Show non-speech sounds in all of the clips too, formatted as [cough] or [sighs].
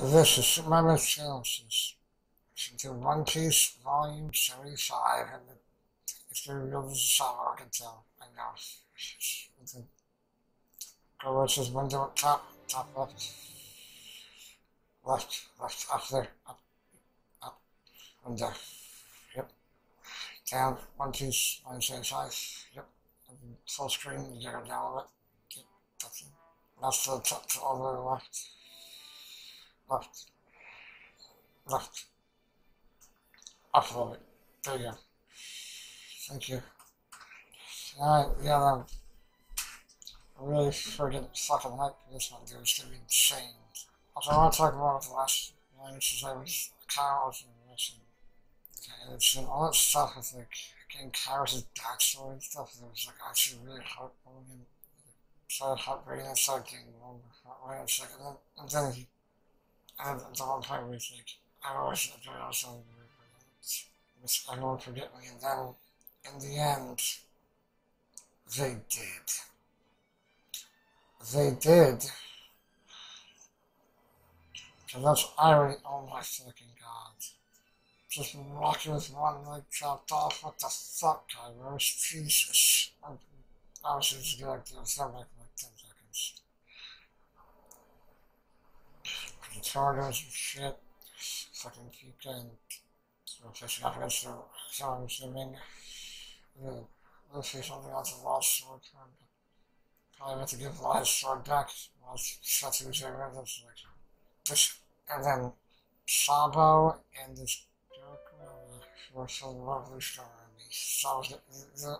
This is Superman Genesis. Into One Piece Volume 75, and it's real as a summer, I can tell. I know. It's a, go where it says window up top, top left. Left, left, up there, up, up, window. Yep. Down, One Piece, Volume 75. Yep. And full screen, you go down a bit. Yep, that's it. That's the top to all the left. Left. Left. A little bit. There you go. Thank you. Alright, yeah, I'm really freaking fucking for this one. It's gonna be insane. Also, I want to talk about the last is I was Kyros and Mission. Okay, and it's all that stuff with like getting Kyros' backstory and stuff that was like actually really and started heartbreaking and started getting longer. Second, and then, and then he and the point where he's like, I always enjoy also which I won't forget me. And then in the end, they did. They did. So that's irony. Oh my fucking god. Just walking with one leg chopped off. What the fuck, Kyros? Jesus. I was just like, it's not like, like 10 seconds. Tornadoes and shit. Fucking keep getting so fishing up against the so I'm assuming the see something else of Lost Sword probably meant to give Lost Sword back while Satsu's area that's like this and then Sabo and this Dark for some revolutionary. So the the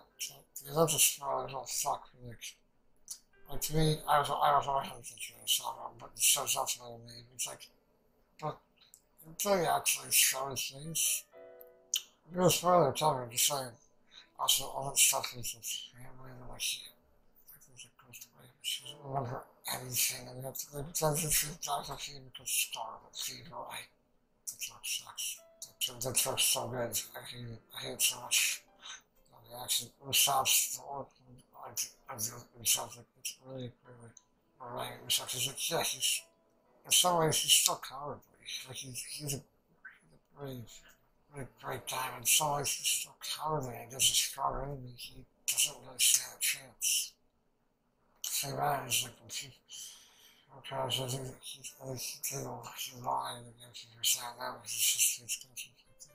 the other spoilers all fuck like like to me, I was I was always thinking of Sabo, but it shows up to me. It's like, but until you actually show things, it was further tell me just saying. Also, all that stuff is just and like she, like there's a ghost away, but she doesn't remember anything, and like pretend that she dies of fever because scarlet fever. I that truck sucks. That, that truck's so good. I hate it. I hate it so much. The Usopp's the orc I think sounds like it's really, relying on himself. He's like, yeah, he's in some ways he's still cowardly. Like he's he's a, he's a brave, really great guy. In some ways he's still cowardly. I guess a strong enemy. He doesn't really stand a chance. About it is like he because I think that he's like he did he lied against for saying that was his conscience.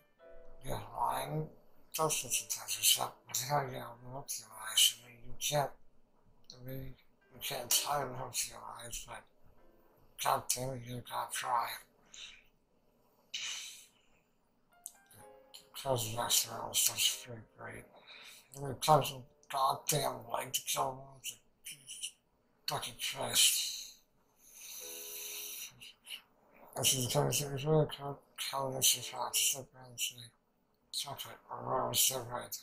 Yeah, lying does sometimes it's not but how you know what you lie, so you can't I mean you can't how to your eyes, but God damn it, you gotta try. Because the rest of all pretty great. And it comes with goddamn leg to kill them. It's like, Jesus fucking Christ. This is of thing that's really kind of this is hard to step around and say, chocolate or rose cigarette.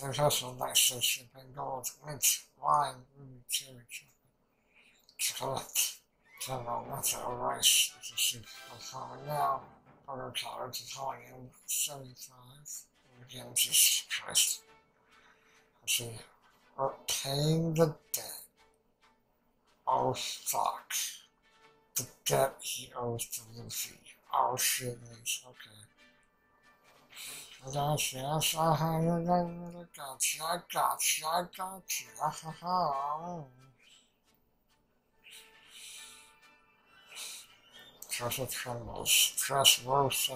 There's also nice champagne gold, mint, wine, ruby, cherry, chocolate, chocolate. General Matter of Rice is a soup of farming now. Burger carrots is volume 75. Again, Jesus Christ. Let's see. We're paying the debt. Oh, fuck. The debt he owes to Luffy. Oh, shit, okay. I got you, I got you, I got you, I got you, I got you, ha ha ha. Tressa trembles. Trembles.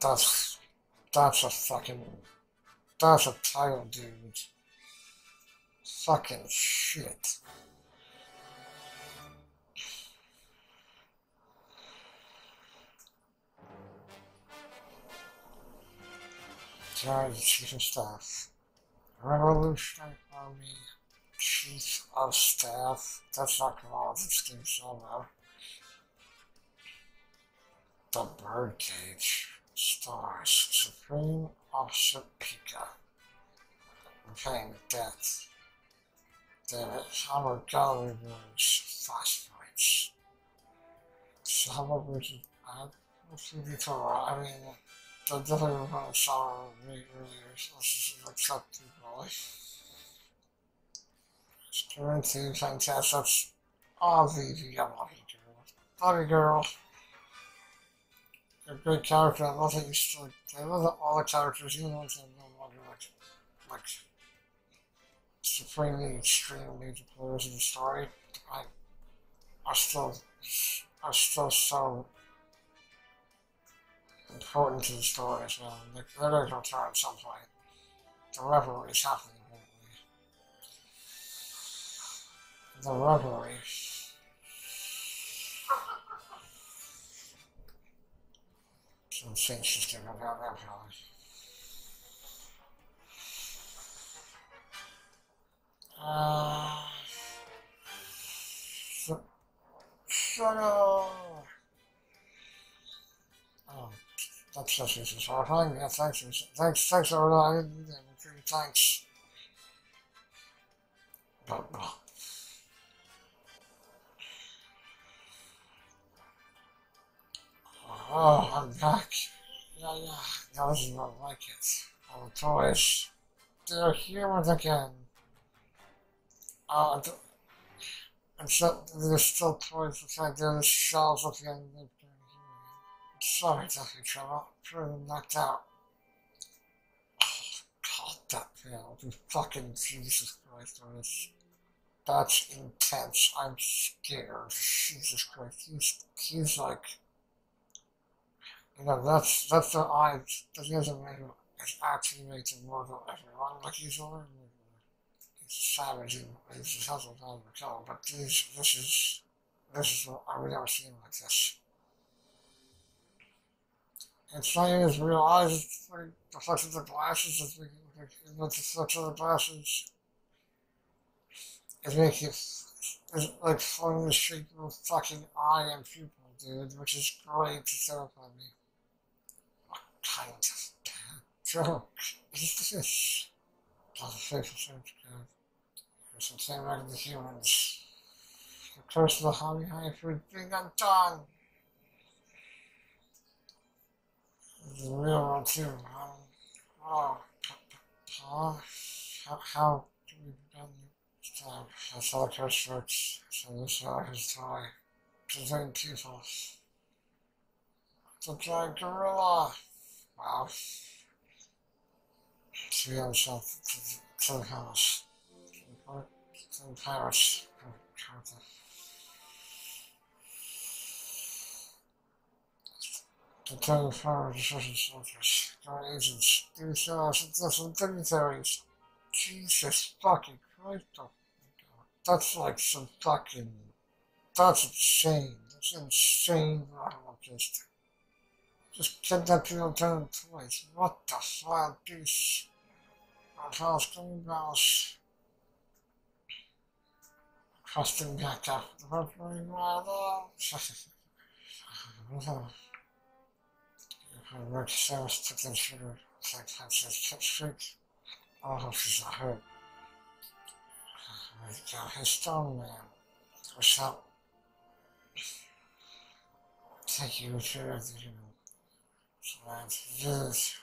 That's that's a fucking that's a title, dude. Fucking shit. Sorry, Chief of Staff. Revolutionary Army Chief of Staff. That's not Kamal, that's Steve Solo. The Birdcage. Stars. Supreme Officer Pica. I'm paying death. It. Hammer Gallery Boys. Fast fights. Summer versus. I don't see the I mean. I definitely want to saw me so this is accepted, probably. Guaranteed fantastic. Oh, Vivi, I love you, girl. Love you, girl. A great character. I love that you still. I love that all the characters, even ones that no longer like, like supremely extreme major players in the story, I are still are still so important to the story as well. They're going to at some point. The revelry is happening apparently. The revelry. Some things just didn't go down there probably. Uh, shut up. Oh. That's just useless. Horrifying. Yeah, thanks. Thanks, thanks, need that. Thanks. Blah, blah. Oh, I'm back. Yeah, yeah. That was not like it. Oh, toys. They're humans again. Uh, and so there's still toys inside there. There's shells at the end of the Sorry, Duffy Trevor. Pretty knocked out. Oh, God, that. You fucking Jesus Christ, this. That's intense. I'm scared. Jesus Christ. He's, he's like, you know, that's, that's the eyes. That doesn't make It's actually made to murder everyone. Like he's already savage and lot of kill. But this, this is, this is what I've never seen like this. It's not even his real like the flesh of the glasses, like, like the flesh of the glasses. It's making it's like forming the shape of a fucking eye and pupil, dude, which is great to terrify me. What kind of bad [laughs] joke is this? A faithful search, Some same like the humans. The of the hobby high food being undone. the real one too. Um, oh, how, how, do we begin this time? Saw the coach works, so this is his toy. Contain people. A giant gorilla. Wow. Be himself to the house. To the Paris. to the foreign decision soldiers, our agents, themselves and different dignitaries. Jesus fucking Christ, oh That's like some fucking, that's insane. That's insane of just, kidnap people turn toys. What the fuck, these, our Palestinian bells. Costing up the Mercury Wild work service took them through circumstances street. All horses are hurt. His strong man was up. Take you. So that this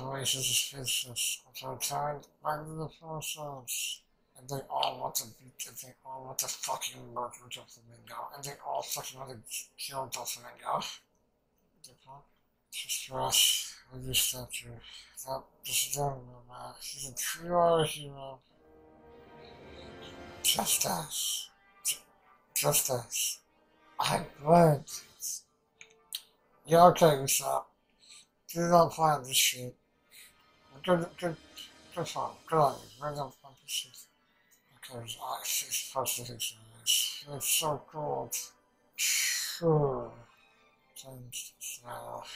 oasis is business. So tied back to the forces. And they all want to beat and they all want to fucking murder Doflamingo. And they all fucking want to kill Doflamingo. Just rush with your statue. That just don't know He's a true hero. Just us. Just us. I would. Yeah, okay, Usopp. Do not plan this shit. Good, good, good fun. Good on you. I supposed to think. It's so cool. Sure. Thanks. Smile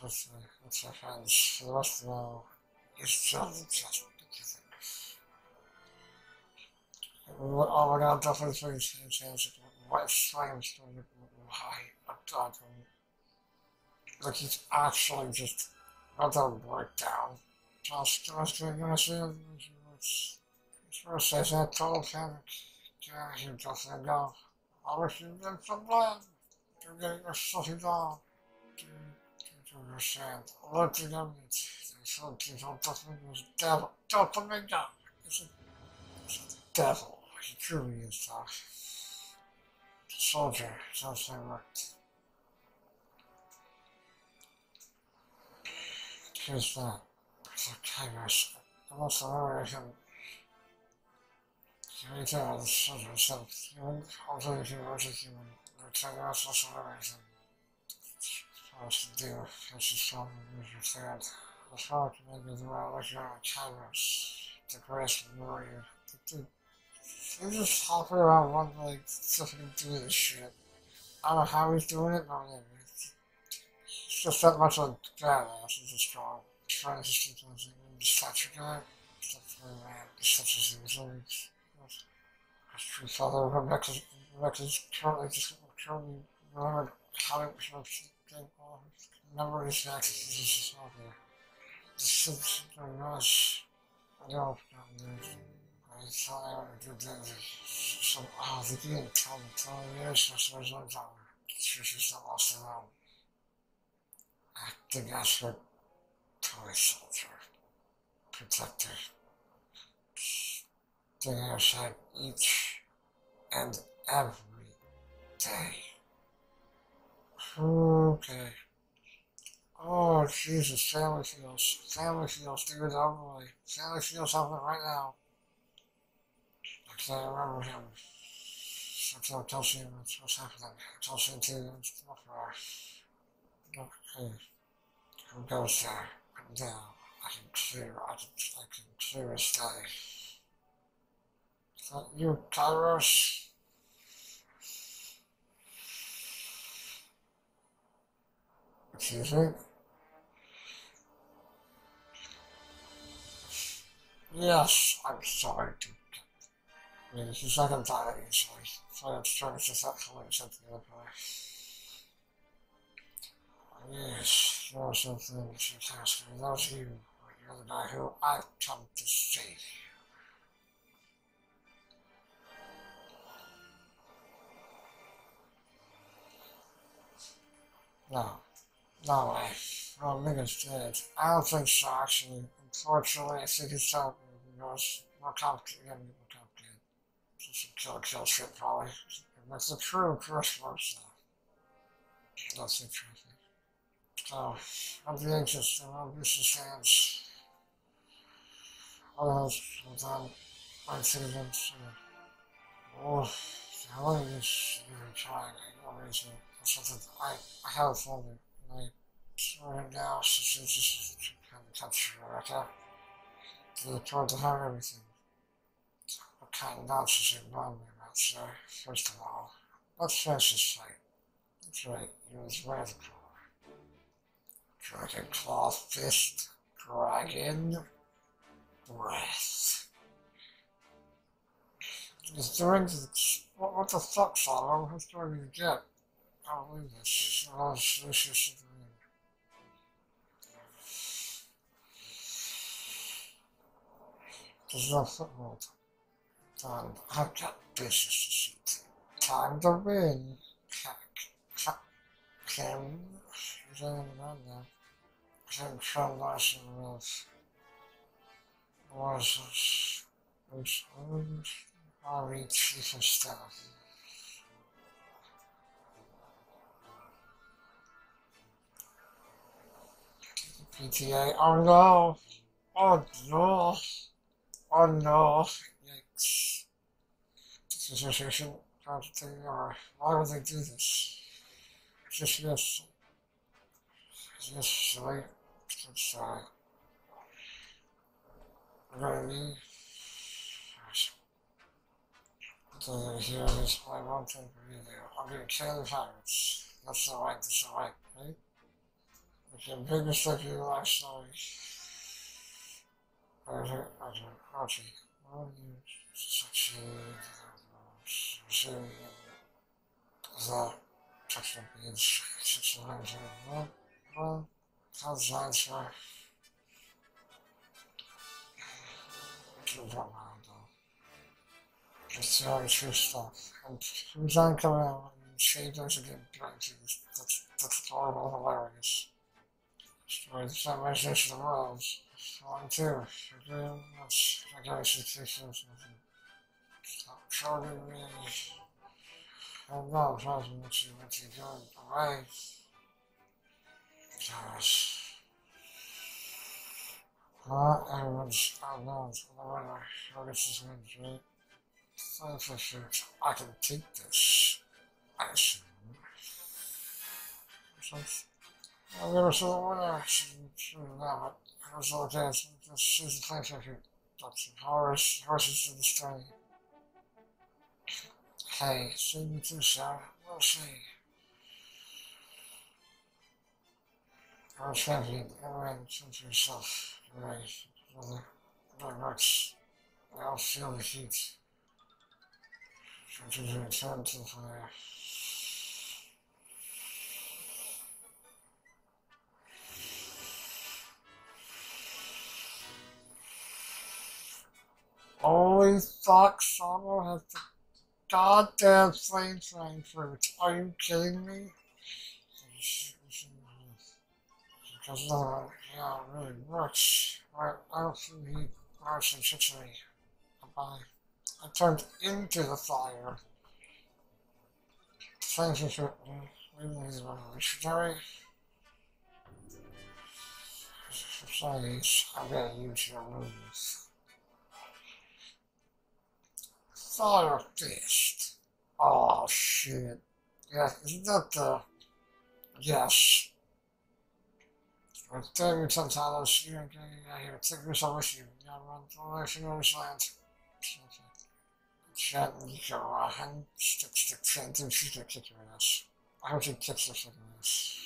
what's my, what's my friends, the of all is just just Oh my god, definitely three chances. What science doing high up top Like he's actually just that breakdown. Just just gonna see it's first says that total panic. Yeah, he just let go. I wish you'd been some blood. You're getting your stuffy dog. to understand. Looking at it, they saw people talking was devil. Doppelganger is a, is a devil. He truly is a soldier, something like Here's that. It's a tigress. I'm also aware of him. He tell the soldier himself. Human, although a. He just around one this shit. I don't know how he's doing it, but yeah, it's just that much a badass. He's just strong. Trying to keep those in the statue guy. Stuff very rad. Such as he. Father, Rebecca's, Rebecca's currently just currently was remember his access is just not there. The shit's very much. I know. I thought I would do that. So, oh, the game, tell me, tell me, yes, that's what I'm talking about. She's just lost. I think I should toy soldier, protector. Thing outside each and every day. Okay. Oh, Jesus, family feels. Family feels, dude, overly. Family feels something right now. I can't remember him. So I'll tell you what's happening. I'll tell you. It's not for Okay. Who goes there? I'm down. I can clear, I can, I can clear a day. That you, Kyros? Excuse me? Yes, I'm sorry to I mean, it's the second time usually, so I'm trying to set something up. Yes, there are some things you can ask me. Those you, you're the guy who I've come to see. No, no way. Well, niggas dead. I don't think so, actually. Unfortunately, I think it's something because more complicated. than More complicated. Just some kill kill shit, probably. That's the true Christmas, though. That's interesting. So, I'm the anxious and I'm used to stands. All those sometimes my citizens, oh, how long is you trying? I know reason something. I, I have a father and I him now since this is kind of touch America. To the point to have everything. What kind of nonsense you know me about, sir? First of all, let's face this sight. That's right, you was radical. Dragon Claw Fist, Dragon Breath. Is during the, what, what the fuck, Solo? Who's going to get? This. Oh, this is There's no football time. I've got business to see. Time to win. Kim, is anyone around there? think Sean Larson was was was already chief of staff. PTA. Oh no! Oh no! Oh no! Yikes! This association or why would they do this? Just yes. Just silly. Sorry. Really? So here is my you there. I'm gonna kill the pirates. That's the right, that's the right, right? Okay, big mistake your life story. Arthur, Arthur, Archie. Well, you succeed. Succeed. The touchdown being six lines. Well, well. How's though. It's very true stuff. And who's coming out and shaders again, that's, that's horrible, hilarious. The civilization of the world. One, two, you're much regulation systems and stop showing me. No, trying to what you what you doing away. Gosh. Uh, everyone's unknown for the winner. So this is going to Thanks for sure. I can take this. I assume. I've never seen a winner. She's sure now, but I was all dancing. She's the thanks for sure. Dr. Horse, horses to the string. Hey, see you too, sir. We'll see. Our champion, everyone, to yourself. Right, brother. Very much. I'll feel the heat. Try to return to the fire. Holy fuck, Summer has the goddamn flame flame fruit. Are you kidding me? Because uh, yeah, really works. I, don't think he works in such a bye. I turned into the fire. Thank you for leaving his revolutionary. Sorry, I'm gonna use your moves. Fist. Oh shit. Yeah, isn't that the yes. Right there, you sometimes you're gonna hear take yourself with you. You run the way from your land. Şen stuk stuk kendim şurada çekiyorlar. I hope it kicks us in this.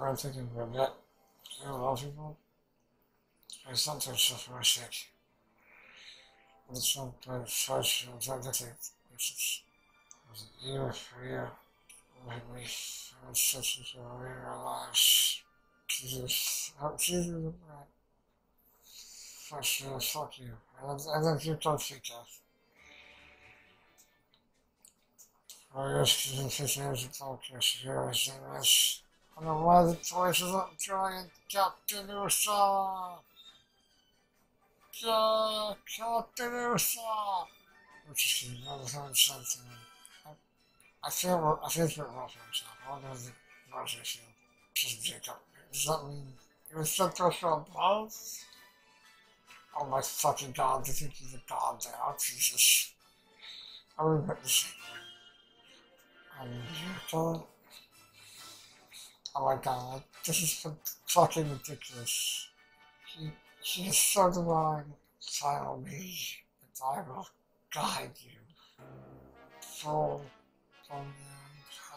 I'm thinking about that. You know, a lot of people, I sometimes suffer sick. It's not by such a negative basis. It was a year for year. Let me, I was such a realize. Jesus, oh, Jesus, right. Fuck you, fuck you. I don't you don't think that. I years of focus, here is in this. I don't know why the choice is not trying to USA. Yeah, USA. Which is another thing something. I feel I feel for reference. I don't know the version. Just Jacob. Does that mean you're us? Oh my fucking god, do think he's a god now? Jesus. I remember this. Um, oh my god, this is fucking ridiculous. He, he is so divine. Follow me, and I will guide you. Full, full man.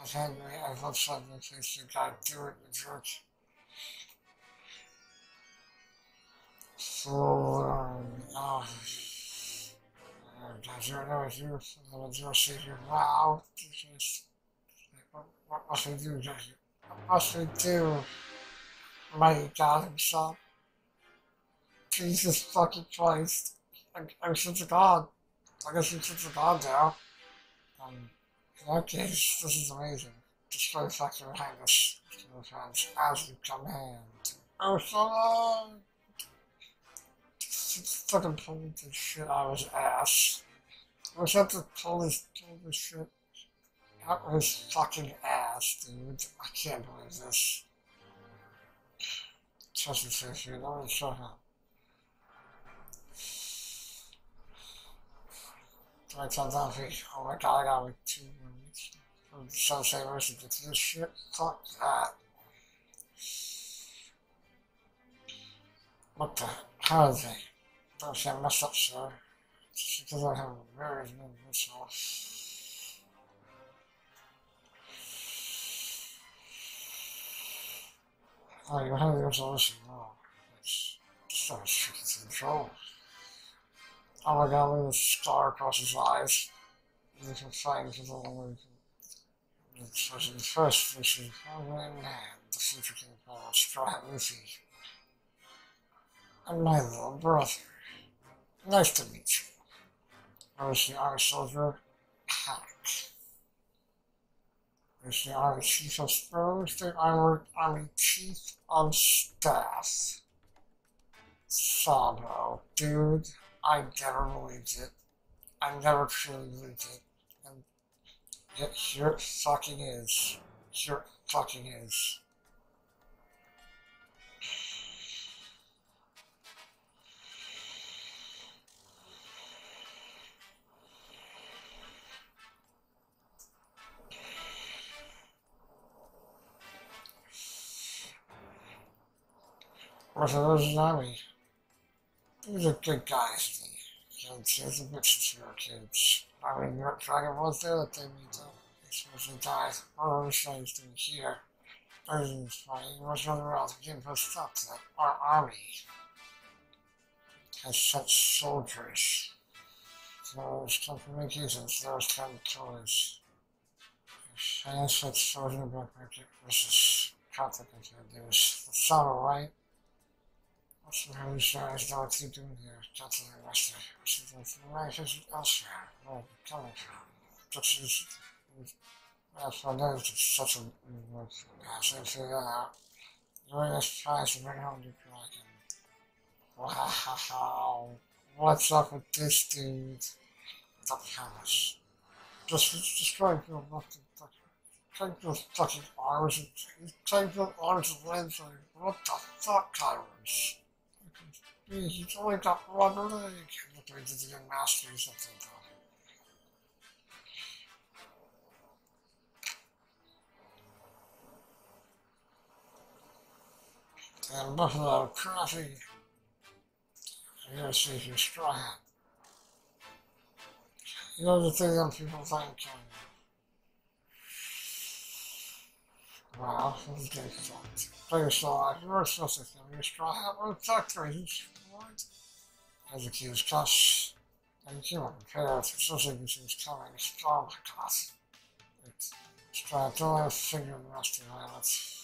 I've had my, I've had something to it in church. So, um, oh, I don't know if you, I was just thinking, wow, Jesus, what, what must we do, What must we do? Mighty God himself. Jesus fucking Christ. I, I'm such a God. I guess I'm such a God now. Um, in that case, this is amazing. Display factor behind us, friends, as we command. Oh, so long! fucking pulled the shit out of his ass. I was at the pullest, pull the shit out of his fucking ass, dude. I can't believe this. Trust me, seriously, let me shut up. I tell Duffy, oh my god, I got like two minutes. I'm so savers to get this shit. Fuck that. What the hell is it? to się masakra. She doesn't have very good visuals. Oh, you have the resolution now. It's so shitty control. Oh my god, look at the scar across his eyes. You can find the only it's the first mission. Oh man, the future king of Strat Lucy. And my little brother. Nice to meet you. I was the Irish soldier, Hack. is the Army Chief of Staff, the Army, Army Chief of Staff. Sabo, dude, I never believed it. I never truly believed it. And yet here it fucking is. Here it fucking is. What's those army? These are good guys, the kids. Here's a to your kids. I mean, what dragon was there that they meet up? Especially guys. What are those things doing here? Everything's fine. What's the other else? Getting pushed up that our army has such soldiers. Those communications, those kind of toys. And such soldiers back this is complicated. There's the sorrow, right? What's the hell is uh, is that what you doing here? That's the rest of figure that out. The way this tries to bring home the dragon. Wow. What's up with this dude? The palace. Just your nothing. Take those fucking arms and take those arms and legs and what the fuck, Tyrants? He's only got one leg. Look like he's a young master or something. And Buffalo Coffee. I'm gonna see if you're straw hat. You know the thing that people think, um, wow, this is fucked. Play your straw. You're to think you're straw hat. Fuck, crazy? What? As accused, gosh. And you can't prepare for social issues coming. Oh my god. It's a in the rest of your eyelids.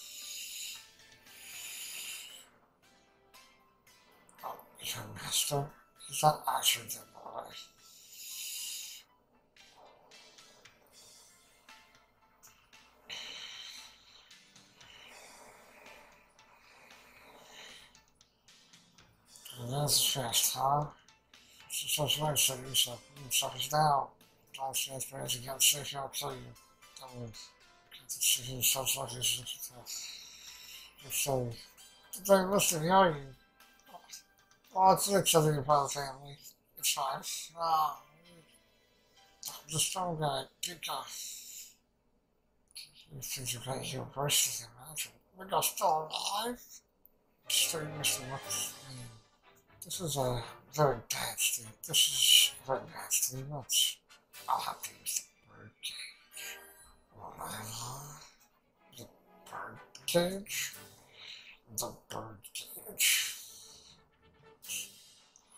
Your master is not actually the boy. And that's fast, huh? So such nice so you said himself is down. Don't stand for it against safe, I'll kill you. That would get the chicken such like this. So, they listen, are you? Well, it's like something part of the family. It's fine. Uh, I'm just strong guy. Big guy. You think you can't heal versus imagine. We got still alive? Still Mr. Looks. This is a very state. This is very state. Much. I'll have to use the bird cage. Whatever. The bird cage? The bird cage.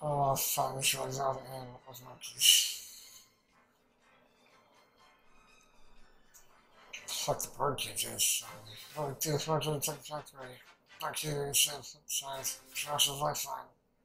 Oh, fuck, this was out and was not this. Fuck the bird cages. Um, look, this one to the tech factory. It says, size, Josh's lifeline.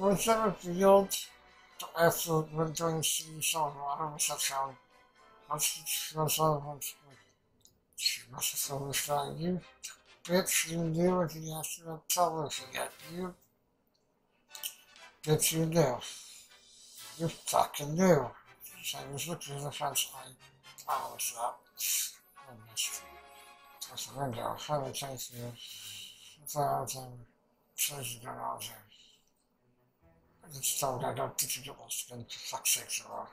Was that revealed after when doing the? I don't know what's that sound. What's the song? She must have guy, you bitch, you knew it. He has to tell us again. You bitch, you knew. You fucking knew. So I was looking at the French line. Oh, what's up? I missed. That's the window. Finally changed the without um, changing the nose. I just told I don't think it was going to fuck's sake, so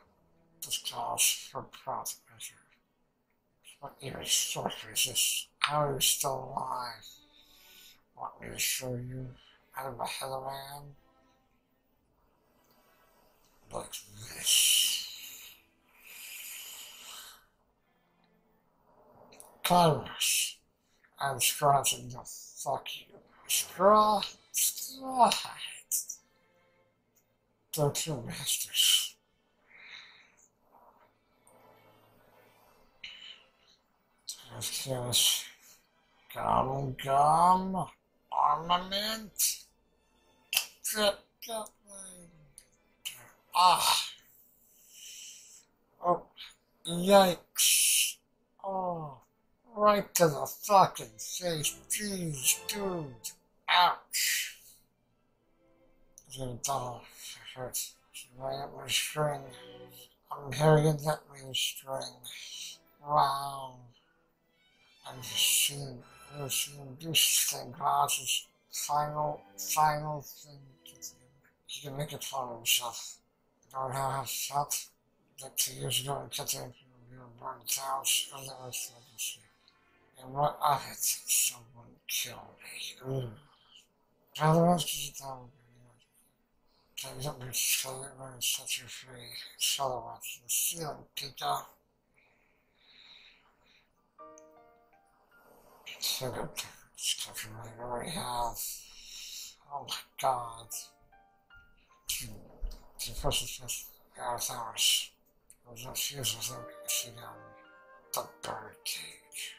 this class for profit measure. What is this? How are you still alive? Want me to show you out of my hell man? Like this. kindness and scratching the fuck you. Straw, The two masters. Let's gum gum armament. Get, get, ah. Oh, yikes. Oh, right to the fucking face. Jeez, dude. Ouch. The doll hurts. Right up my string. I'm carrying that my string. Wow. I'm just seeing, I'm seeing this thing, glasses. Final, final thing. He can make it for himself. Don't have shot like two years ago in Catherine, we were burned house and that was legacy. And what of it, someone killed me. Ooh. How the rest of the time, Times up your skull, it runs set you free. Silhouette from the ceiling, Peter. So good. Stuff you might already have. Oh my god. The is just Gareth Harris was refused to sit down the birdcage.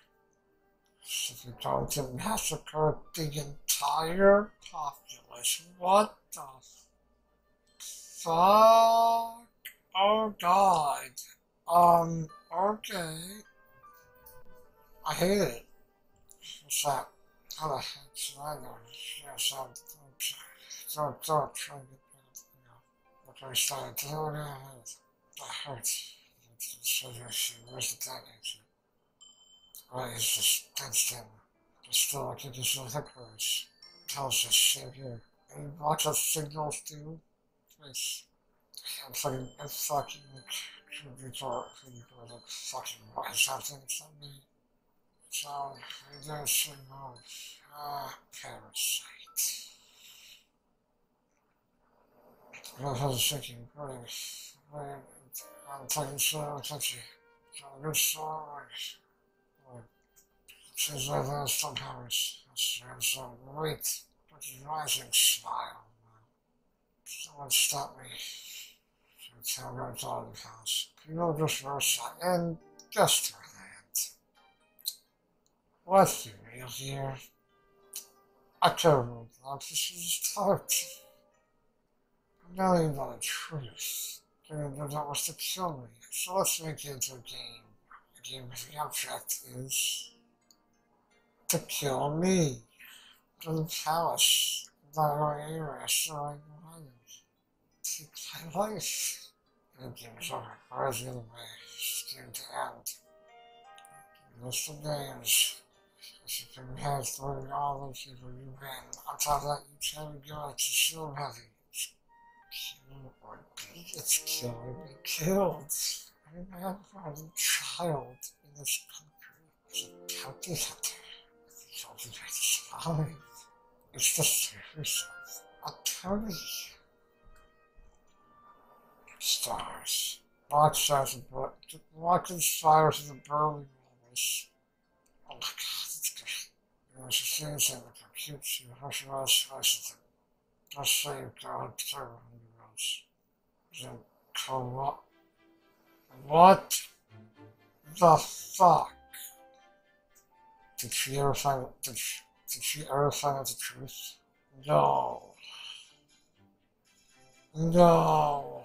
So they told to massacre the entire population. What the fuck? Oh god. Um, okay. I hate it. What's that? How the heck should I know? Yes, I'm don't, don't try to get rid of it. What I started doing, that hurts. It's So she where's the damage? Right, it's just him. Just feel like it is the courage. Tells us shit here. And watch of signals do. Please. I'm fucking, I'm fucking, retard, like fucking, what is happening to me? So, there's signals. Ah, parasite. I was thinking, really, really, I'm taking slow touchy. Got a good story. She's like those some powers. That's so great. But his rising smile. Someone stop me. So tell all the house. You know just for a second. Just for that. What's the real here? I told you, this is torture. I'm telling you the truth and that was to kill me. So let's make it into a game. A game with the object is to kill me. To the palace. Not going anywhere, so I go on. My life. And. Or the other way. It's game to end. List of names. As you can have all those people you've been. On top of that, you me go to shield heavy kill or be gets killed or be killed. I mean, I have a child in this country. It's a county hunter. It's all the. It's just. A county. Stars. Rock stars and walking stars in the burly walls. Oh my god, it's good. It was a serious and a cute, you your eyes, hush it. Just say God, serve the corrupt. What the fuck? Did she ever find did she, did she ever find out the truth? No. No.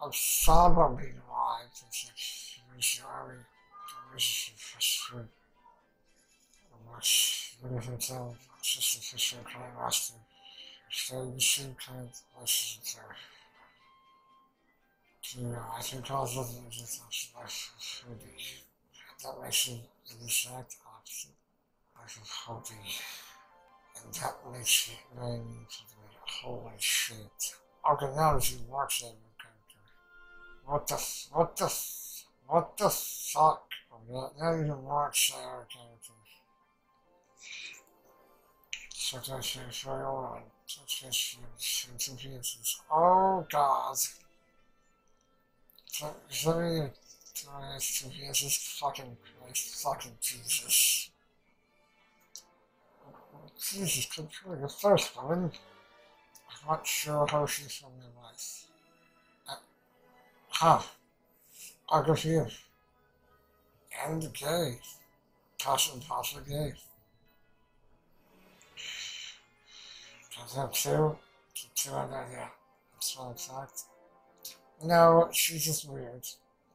Like, she was sorry. The relationship for sure. Much. Really can tell. Sister Fisher kind of lost her. So the same kind of relationship there. I think all of them is life really. That makes you the exact opposite. As a hobby. And that makes it very meaningful Holy shit. Okay, now if What the, what the, what the fuck? Oh, now you can watch that character. So that's for your such issues and confusions. Oh god. So, so many fucking Christ, fucking Jesus. Jesus, control your first one. I'm not sure how she's from your life. For you. And gay. Possibly, possibly gay. Because I two, two other, yeah. What it's like. No, she's just weird.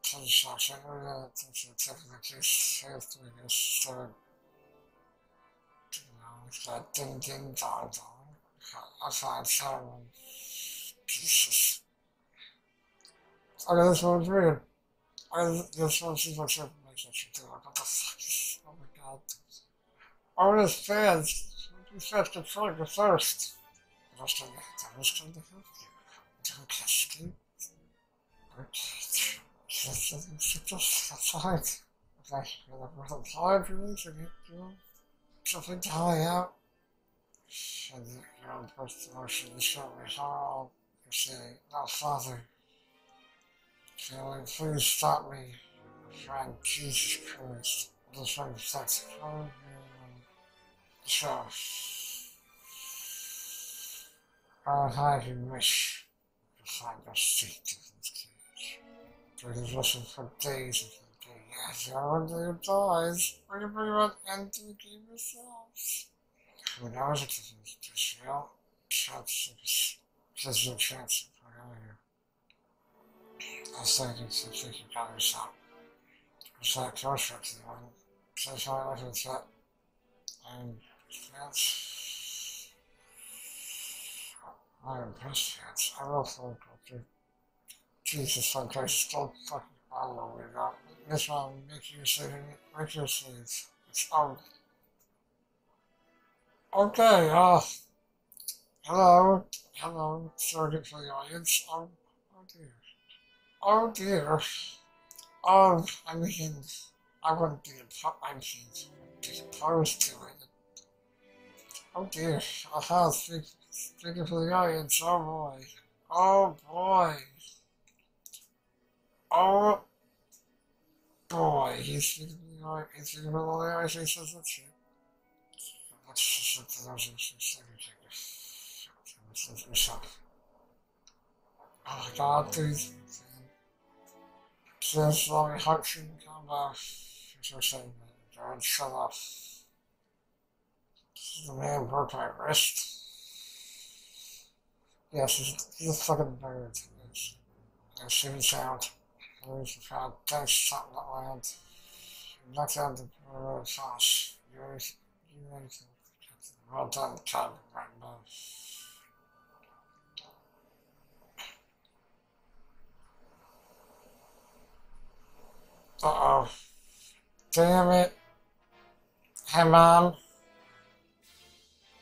She's really, it's a typical case, she has to be this sort of, you know, it's like ding ding dong dong. Aside seven pieces. Okay, this one's weird. Okay, this one seems like something makes it do. Like, what the fuck is, oh my god. This fans, you said control the first. I'm just trying to, I'm just trying to help you. Don't catch me. Okay. Just, that's fine. Okay, you're the hard for me to get, you know, something to hang out. And you're the first emotion, you show me how you say, now Father, can you please stop me, friend, Jesus Christ. I'm just trying to. So, I'll have you wish to find your seat in this cage. But he's listened for days of the day. Yes, you're under your dies. Pretty pretty much end to the game yourselves. Who knows if this is just real? Chance of there's no chance of whatever. I was thinking some thinking about yourself. It's like closer to the one. So I was with that. And that's I'm impressed yet. I will think of Jesus on Christ, don't fucking follow it up. This one, make you say, make you say it's, it's out. Okay, uh, hello, hello, sorry for the audience. Oh, oh dear. Oh dear. Oh, I mean, I wouldn't be, I mean, opposed to it. Oh dear, aha, speak, speaking for the audience, oh boy. Oh boy. Oh boy, he's speaking for the audience, he's speaking the audience, he says that's it. Let's just those. Oh my god, please. Me hurt you come back. You're so saying, God, shut up. The man broke my wrist. Yes, he's, he's a fucking bird. It's, it's shooting sound. There's a crowd. Thanks, something that land. Knocked out the road sauce. You're, you're, well done, Todd Rainbow. Uh-oh. Damn it. Hey, Mom.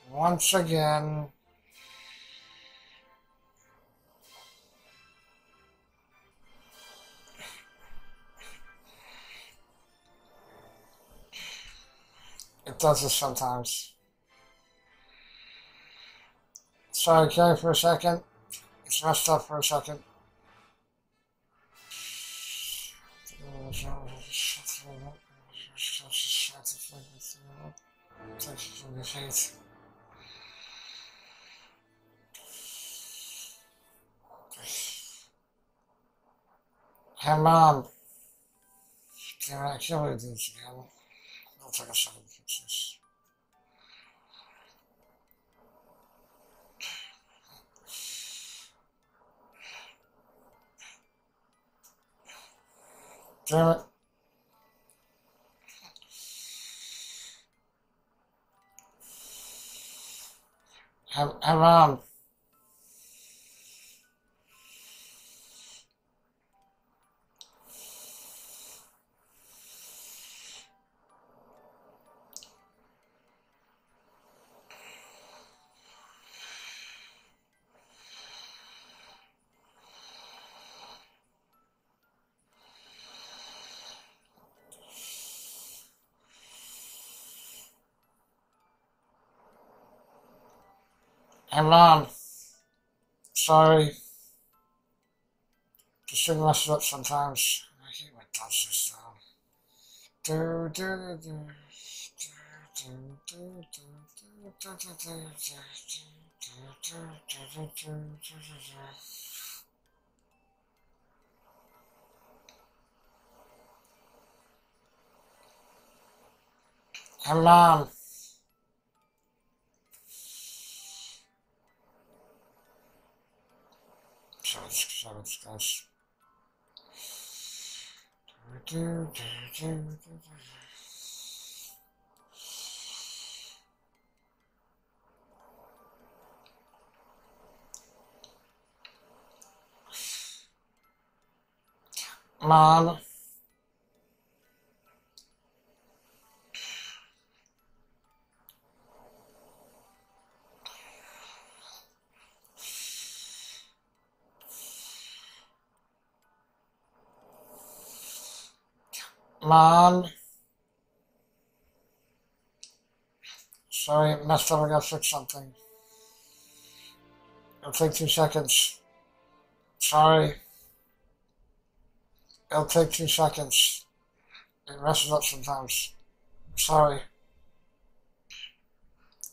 Once again. It does this sometimes. Sorry, okay for a second. It's messed up for a second. Hey mom, can I kill you these again? I'll take a second to fix this. Damn it. Hey, hey mom. Mom. Sorry. The string messes up sometimes. I hate when it does this, though. Do, do, do, do. Do, crash, crash, crash. Mom. Mom. Sorry, messed up. I gotta fix something. It'll take two seconds. Sorry. It'll take two seconds. It messes up sometimes. Sorry.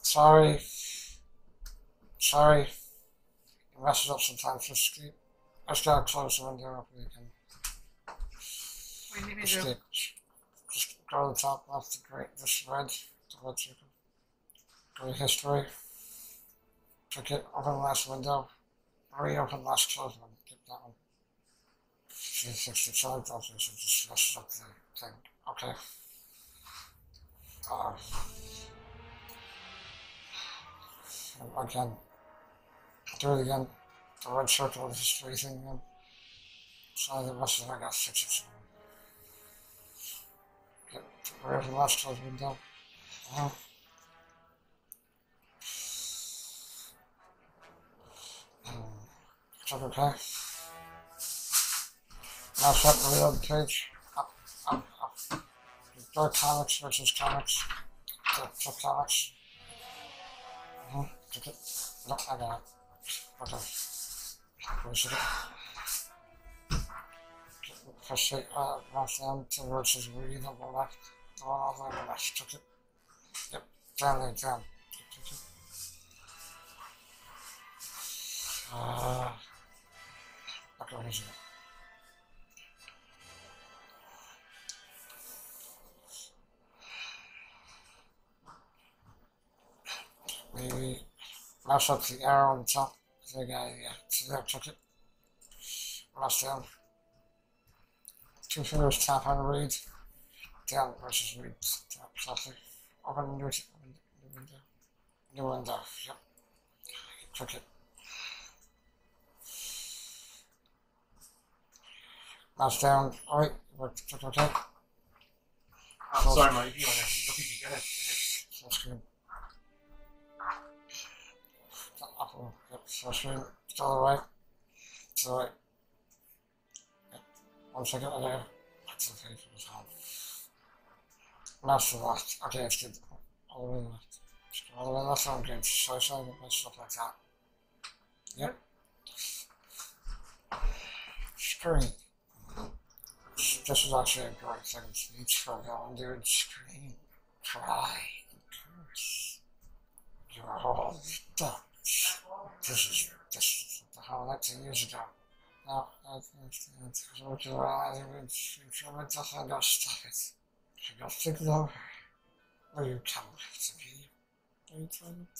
Sorry. Sorry. It messes up sometimes. Just keep. I just gotta close the window up again. What do you need me to Just, do? just go to the top left, the great, this red, the red circle. Go to history. Click it, open the last window. Reopen the last closed one. Keep that one. See, 65 dollars, so just mess up the thing. Okay. Uh, again, do it again. The red circle is history thing again. So the rest of it I got six or seven wherever the last one's. Um, um, okay. Now set the reload page. Up, up, up. Go comics versus comics. Go, go comics. Mm-hmm. Okay. No, I got it. Okay. Where's it? Push it, uh, towards his left. Aman Allah'ım baş tutun. Canlı canlı. Bak öyle şey. Maybe mash up the air on top. I think I Yeah. see that took it. Mash down. Two fingers tap on read. Down versus read. Tap softly. Open new, new window. New window, yep. Click it. Mouse down. Oh, wait, work, check okay. Oh, sorry, Mike. You want to you. Go ahead. Full screen. Upper, yep, full screen. To the right. To the right. Yep. One second, okay. That's okay for the time. Mouse to the left. Okay, it's good. All the way left. Just go all the way left on good. So, so, and stuff like that. Yep. Screen. This is actually a great thing to each for going, dude. Screen. Cry. and Curse. You're all done. This is, this is what the hell I like 10 years ago. Now, I think it's what you realize it's you're meant to find out stop it. You got and I'll figure out where you tell it to be. They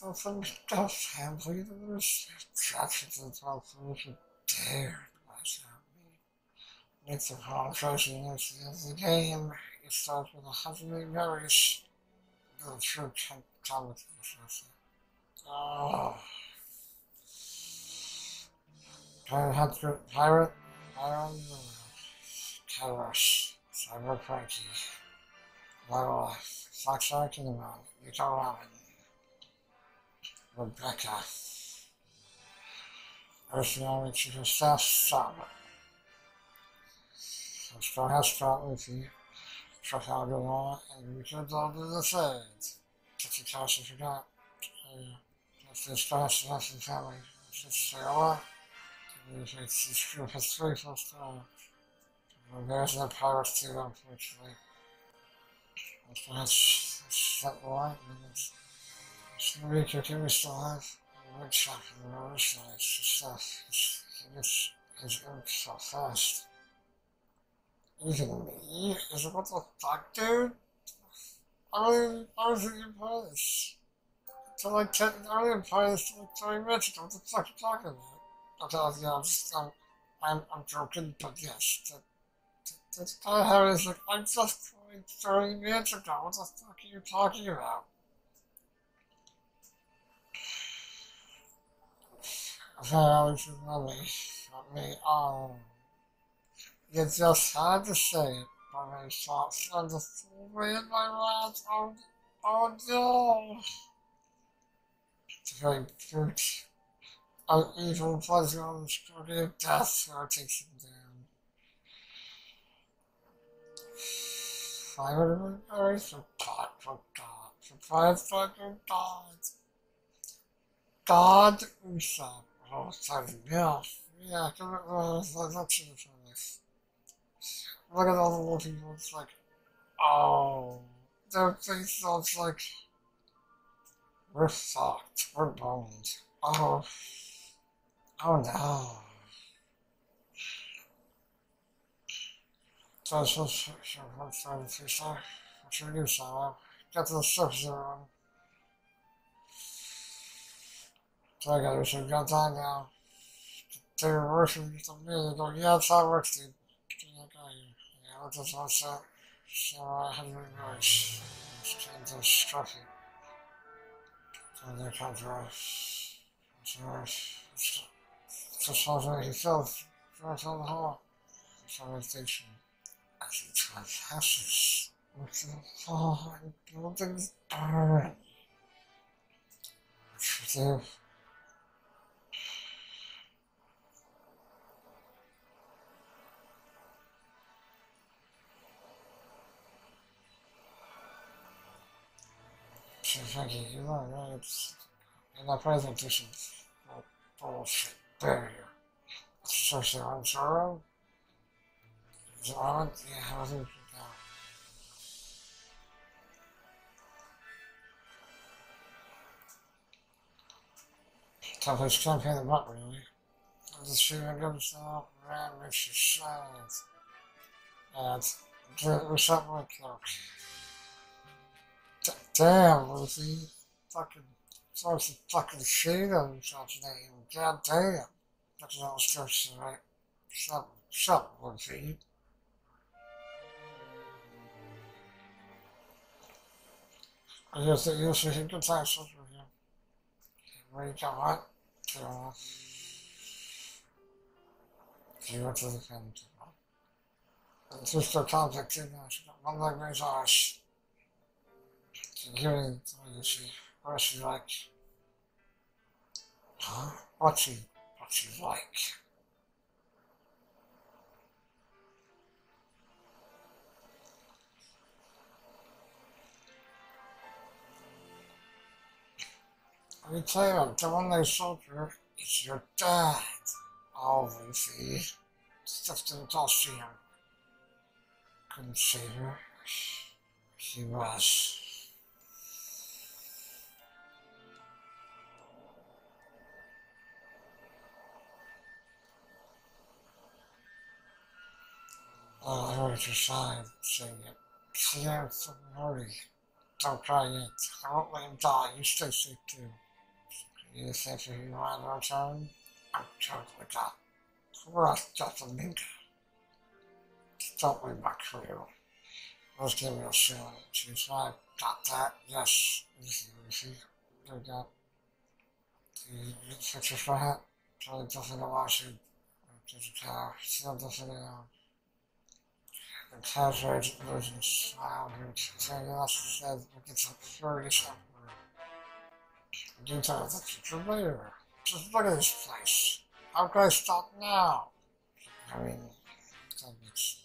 dolphins don't have leaders. Attracted to dolphins are dared watch out me. Make the call chosen at the end of the game. It starts with a hundred berries. The true talent is nothing. Oh. Pirate Hunter, Pirate, Pirate, Terrorist, Cyberpunky. Well, fuck talking Laro, Saxo Kingman, Little Robin, Rebecca, Oceanic to the South Sub, Australia Stratwiki, Trafalgar Law, and Richard Dolby the Third. If you can't forget, if this class is not in family, it's just say hello. It's just group of three plus two. There's no power to, unfortunately. That one. It's the week or two we still have a wood shop in the so stuff. It's, it's, it's so fast. Even me? Is what the fuck, dude? I mean, I was in Paris. To like 10, I was in Paris for like 20 minutes ago. What the fuck are you talking about? Okay, yeah, I'm just, I'm, I'm, I'm joking, but yes. That, that, that's kind of. Like, I'm just like 30 minutes ago. What the fuck are you talking about? Okay, I was lovely. Not me. Oh. You just had to say it, but I thought from the full in my mouth. Oh, oh no! It's very brute. An evil pleasure on the struggle of death where it takes him down. I would have very surprised for God. Surprised for God. God himself. Oh, sorry, yeah. Yeah, I can remember that to this. Look at all the little people, it's like, oh, their face looks like, we're fucked, we're boned. Oh, oh no. It's trying to say, so, what you get to the surface of the So I gotta show got time now. They're working with me, they go, yeah, that's how it works, dude. Yeah, what does one say? So I have no noise. It's kind of stuffy. So they come to us. So it's just also he felt right on the hall. So I station. What's the fall? Buildings burn. Truth Shaggy, you know, it's in the presentation. Bullshit. So, so I'm is it now? Toughest champion in the butt, really. Just shooting goes out, ran, makes you silent. And, it with something like that. Damn, Lucy. Fucking sorts of fucking shit on himself today. God damn. That's all stuff right. Shut shut Lucy. I guess see good times with you. You come up to you to the family. It's just a contact in there. One raise eyes hearing something she, what she's like. Huh? What she, what she's like. Me tell you, the one they soldier is your dad. Oh, you see. Him. Couldn't see her. He was. Oh, I heard your sign saying it. Clear from hurry. Don't cry yet. I won't let him die. You stay safe too. You think you to return? I'm totally got. Just a minute. Don't leave my crew. Let's get real soon. She's like, got that? Yes. Easy, easy. You got. You fix your hat? Try to definitely wash it. Just a car. Still definitely out the casual version smiled and saying also said look at some curious upward. Details of the future later. Just look at this place. How can I stop now? I mean, it's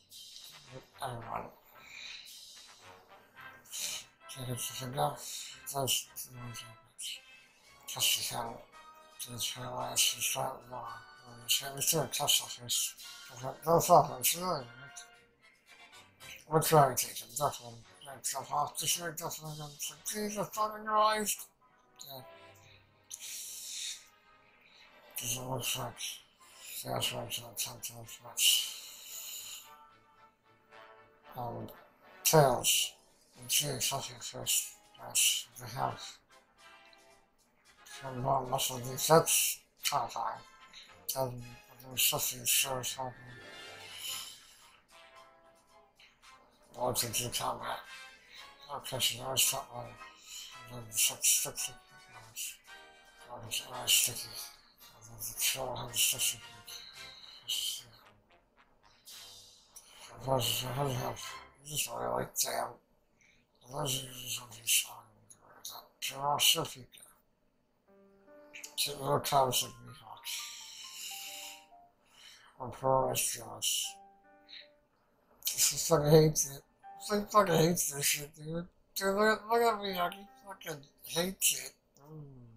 everyone. Take it to the golf. Those two ones Kashihan to try last shot law. She was doing tough office. Those offers, really. We're trying to take him, definitely. Like, stuff off the shirt, definitely. Jesus, fucking Christ. Yeah. And as. And tails. And she fucking first. Yes, the health. From one muscle defects, terrifying. And there was something sure something. Lots of combat. No question, I was felt like the such sticky. I was I was sticky. I I. I I. Or pro restaurants. This fucking hates it. He fucking hates this shit, dude. Dude, look, at- look at me, he fucking hates it. Mm.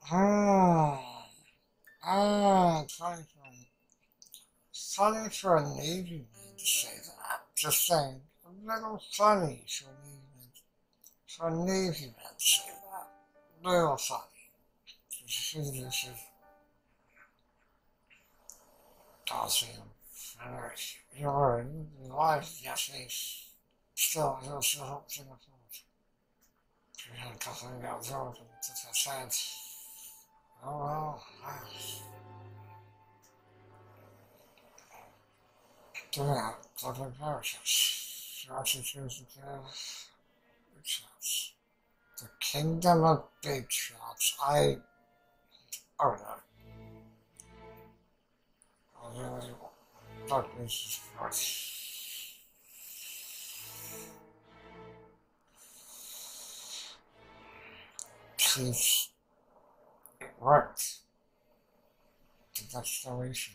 Parts. I'm um, trying to funny for it's a Navy man to say that. Just saying. A little funny for a Navy man. For a Navy man to say that. Little funny. See, this is Dawson. You're in life, yes, he's still, he'll still hope to the we had a couple of guys over to the side. Oh well. Yeah, The Kingdom of Big Shots. I. Oh no. Oh, Darkness is first. Please. It worked. The declaration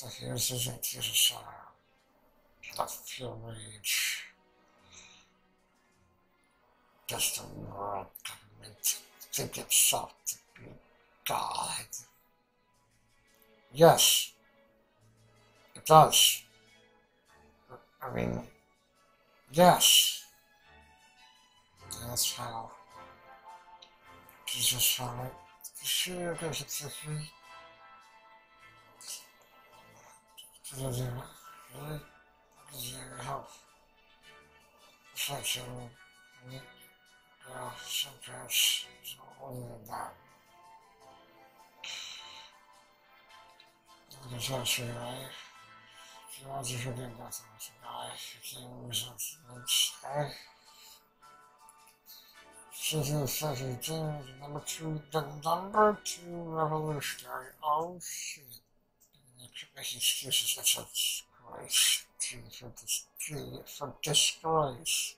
His here's a sorrow. That pure rage. Just a world government think itself to be God. Yes, it does. I mean, yes. That's how. Jesus how it. Sure, there's a really? Does it help? Such a. Well, sometimes older than that. Because that's right. If you want to forget nothing, a guy. You can't lose something. It's, Season Season James, number two, the number two revolutionary. Oh shit. And they keep making excuses. That's a disgrace. Gee, for this, gee, for disgrace.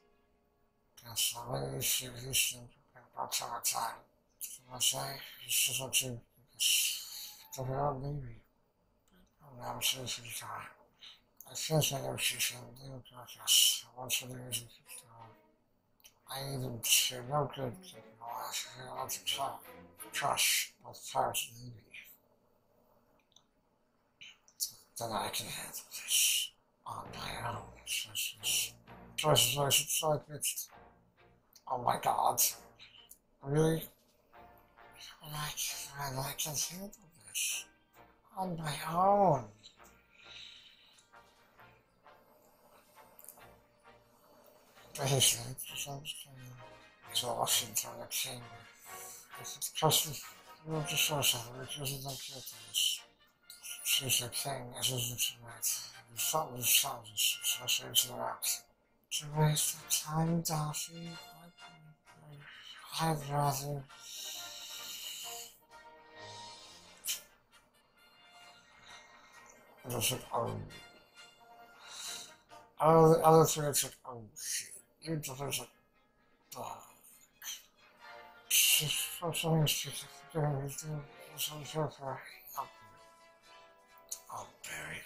That's the way you see Houston about time. So I say, this is what you, the real Navy. And I'm serious with time. I think I know she's in the new podcast. I want to do it. I even say no good to I feel like to talk, trust both parts of the Then I can handle this on my own. Just, choices I it's, oh my god, really? I, I, I can handle this. on my own. Basically, something exhaustion from the king. It's because you're just so sorry because don't get this. She's a king, this isn't right. You thought this sounds so she's not. It's a waste of time, Darcy. I'd rather And I was like, oh. Other, other three, it's like, oh I'll bury,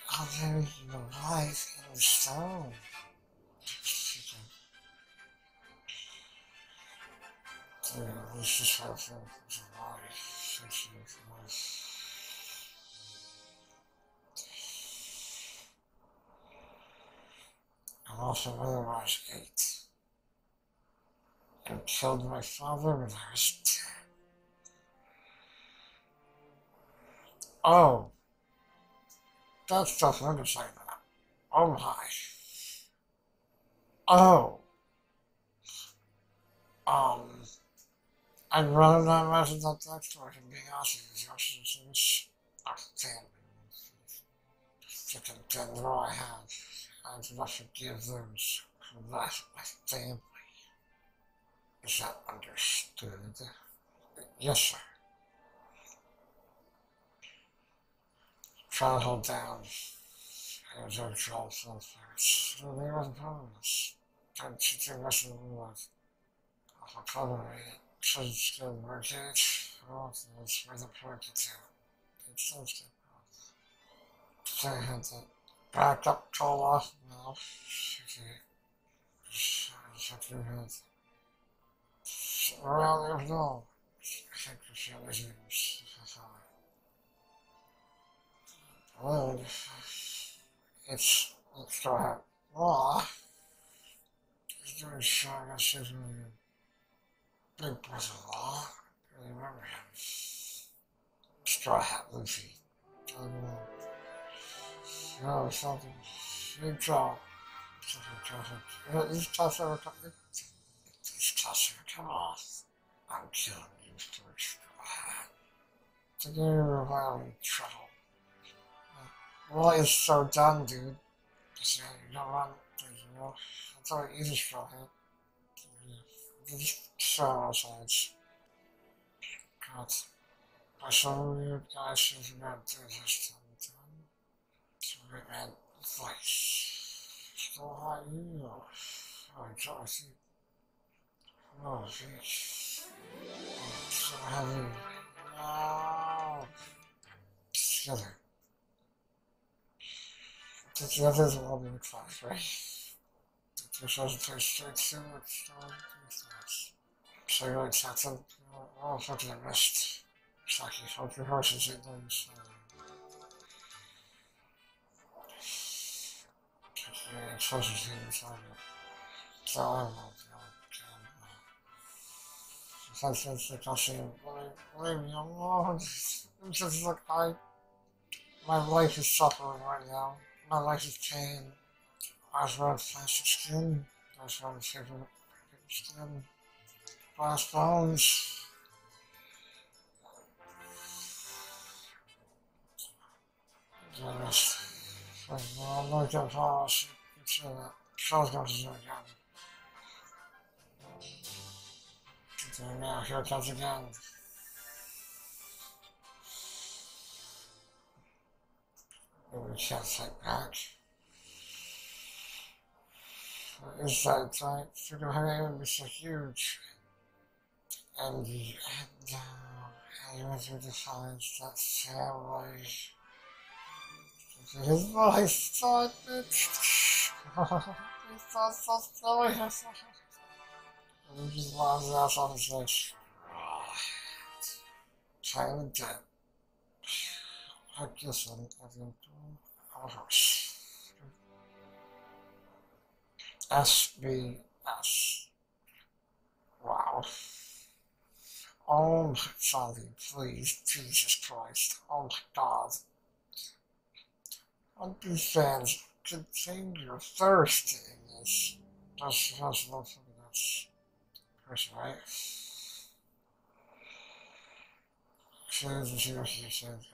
your life in stone. Yeah, this is how things are a life. and also otherwise ate. And killed my father when I was ten. Oh, that's just to say that. Oh my. Oh. Um, I'd rather not imagine that that story being honest with you, since I can't. To contend what I have and I forgive those who left my family. Is that understood? Yes, sir. To hold down as our job first. So they were promise. And to the rest of the world. I'll probably should still work it. Well, that's where the point to. It's so good. So I had that back up to last now. Shut your head. Well, there's no. I think the show is Well, it's, it's have law. He's doing shot at Susan Big Boss of Law. I remember him. Straw Hat Lucy. I don't know. No, something. Big job. These toss ever come. These toss ever come off. I'm killing you, George. To get your violent trouble. Well, it's so done, dude. Just, uh, you don't run things, you know. It's all easy for him. Our sides. God. I saw you guys who's to do this time and voice. Still hot you. Oh, Josie. Oh, jeez. So heavy. No. Together. Together is all being class, right? This doesn't taste straight to it. So you're like, that's a, oh, fucking missed. It's like you hope your horses ain't doing so. sources inside it. So I don't know. Sometimes uh, it's I say, leave me alone. It's just like I, my life is suffering right now. My life is pain. I was running plastic skin. I was running paper skin. Glass bones. Yes. Well, look at policy. So that shotguns is again. So now here it comes again. Can't fight back. Inside tight, Freedom Highway was so huge. And and uh, I went through the signs that family. His voice thought it. He's so, silly. [laughs] And he just laughs ass off his face. Silent dead. I guess I'm a horse. SBS. Wow. Oh my Father, please, Jesus Christ. Oh my God. do fans continue thirsty in this? That's, that's not something that's person, right? Shows and see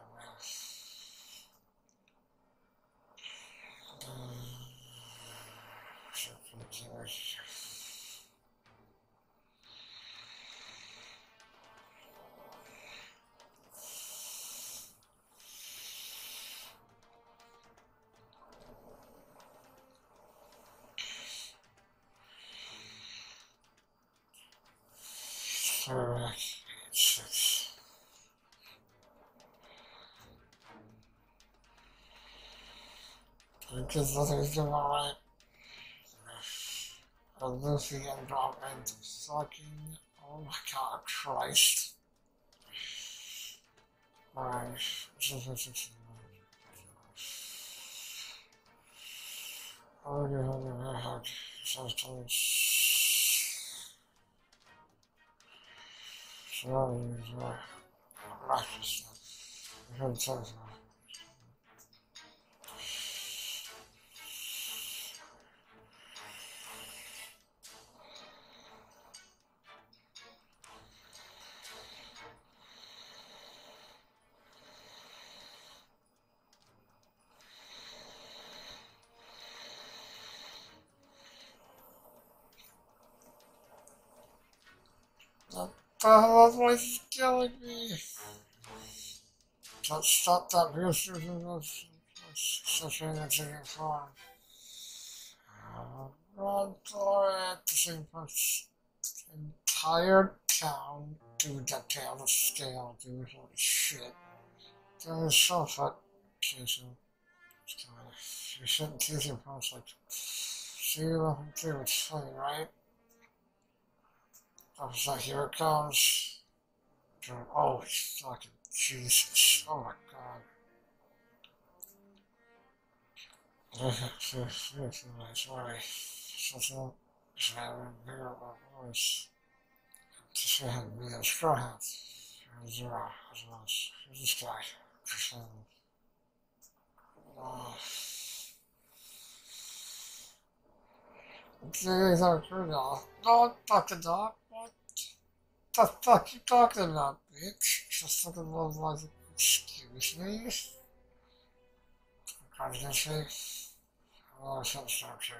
what she Doing alright. And Lucy and drop into fucking. Oh my god, Christ. Alright. [laughs] Oh, you're having a hug. Sometimes. Sorry, sorry. Righteousness. I'm so sorry. My voice is killing me. Don't stop that music in this such energy and fun. Run for it. The same punch. Entire town. Dude, that tail the scale, dude. Holy shit. There is so fuck. Jason. You shouldn't tease your punch like. See you nothing too. It's funny, right? Oh, I was here it comes. Oh, fucking Jesus. Oh my god. [laughs] Is this good now. Don't talk to dog the fuck you talking about, bitch? Just fucking love like, excuse me? Oh, some structure.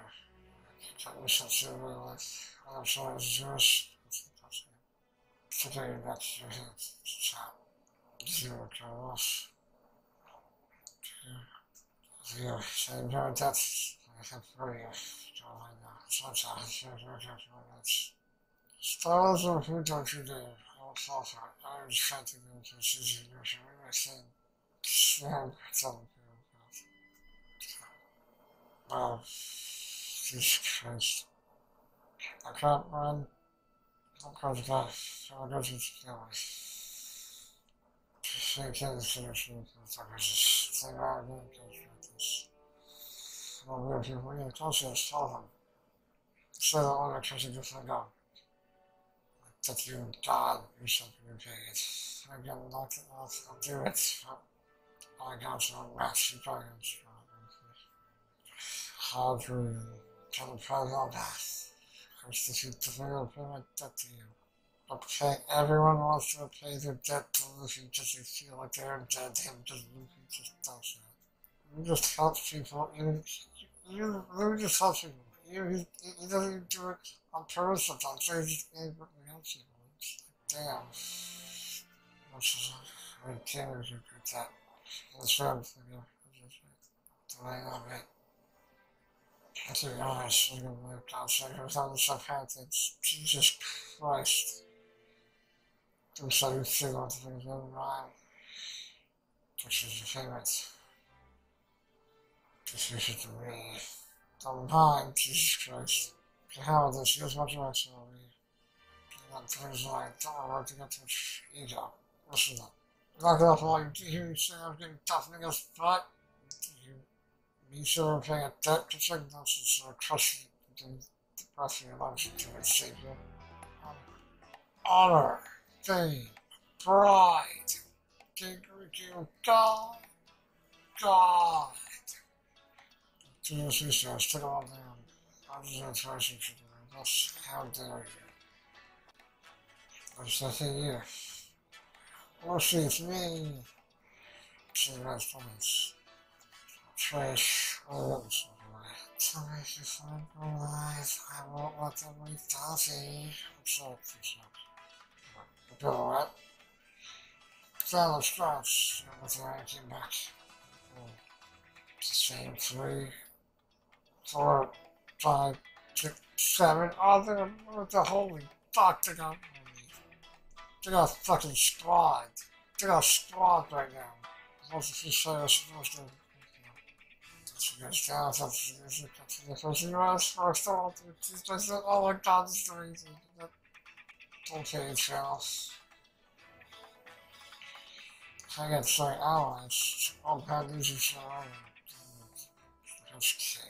Silver with, I'm sorry, it's. Today, that's your head. Zero kills. Zero. Same here, that's, I have three. Don't that's. Stars of who don't you dare. Oh, false heart. I was trying to go to Susie Nursery. I said, Sam, something. Wow. Jesus Christ. I can't run. I'm going to die. So I go to the gallery. She can't finish me. I was just saying, I'm going to go through. Well, we're here. We're going to close this. Tell them. So that all the country just let go that you God or something okay. It's I got nothing else. I'll do it. I got some rational programs. Harder trying to play all that. Constitute the real payment debt to you. Okay, everyone wants to pay their debt to Luffy because they feel like they're to him because Luffy just does it. You just help people. You, you, you just help people. You, he, he doesn't even do it on purpose sometimes. So he's just to help people. Damn. I can't really regret that. That's what I'm thinking. Delaying of it. To be honest, I'm gonna live outside with all the stuff happens. Jesus Christ. I'm to figure out the things going wrong. Which is your favorite. This is to me. Don't Jesus Christ. Hell with this, here's what you want to know that things like don't to get to ego. Listen up. Knock it you hear you say I was getting tough niggas, but you sure of paying a debt to second doses so trust you to the breath of um, your lungs into it save you. Honor, fame, pride, King God, God, she says, took all down. I was in person to do it. That's how dare you. Said, hey, you. Oh, see, it's me. She Trish, oh, Trash is unpolite. I won't let them be dirty. I'm sorry, I'm sorry. But alright. Fellow Scratch, with the I came back. Oh, it's the same three, four, five, six, seven. Oh, they're the holy fuck, they got they got fucking squad. They got squad right now. Most of you say I'm supposed to. Oh god. Okay. I got sorry allies. So Just kidding.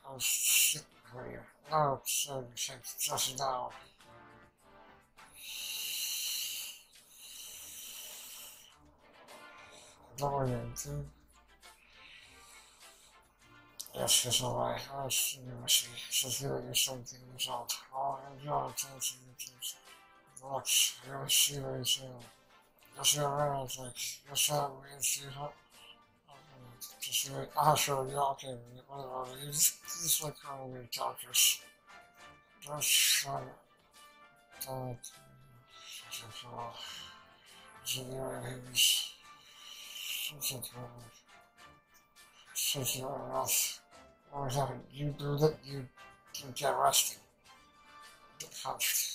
Oh, so oh, just now. Oriented. Yes, yes, alright. Oh, I was see. So here is something result. Oh, I'm going to tell you. Watch, you'll see very soon. Yes, you're right. Like, yes, I. Just like, ah, sure, yeah, okay, whatever. Just, just like how we doctors. Just, uh, don't, just, uh, so there is. Since you're else, or is that you do that you get arrested? Get punched.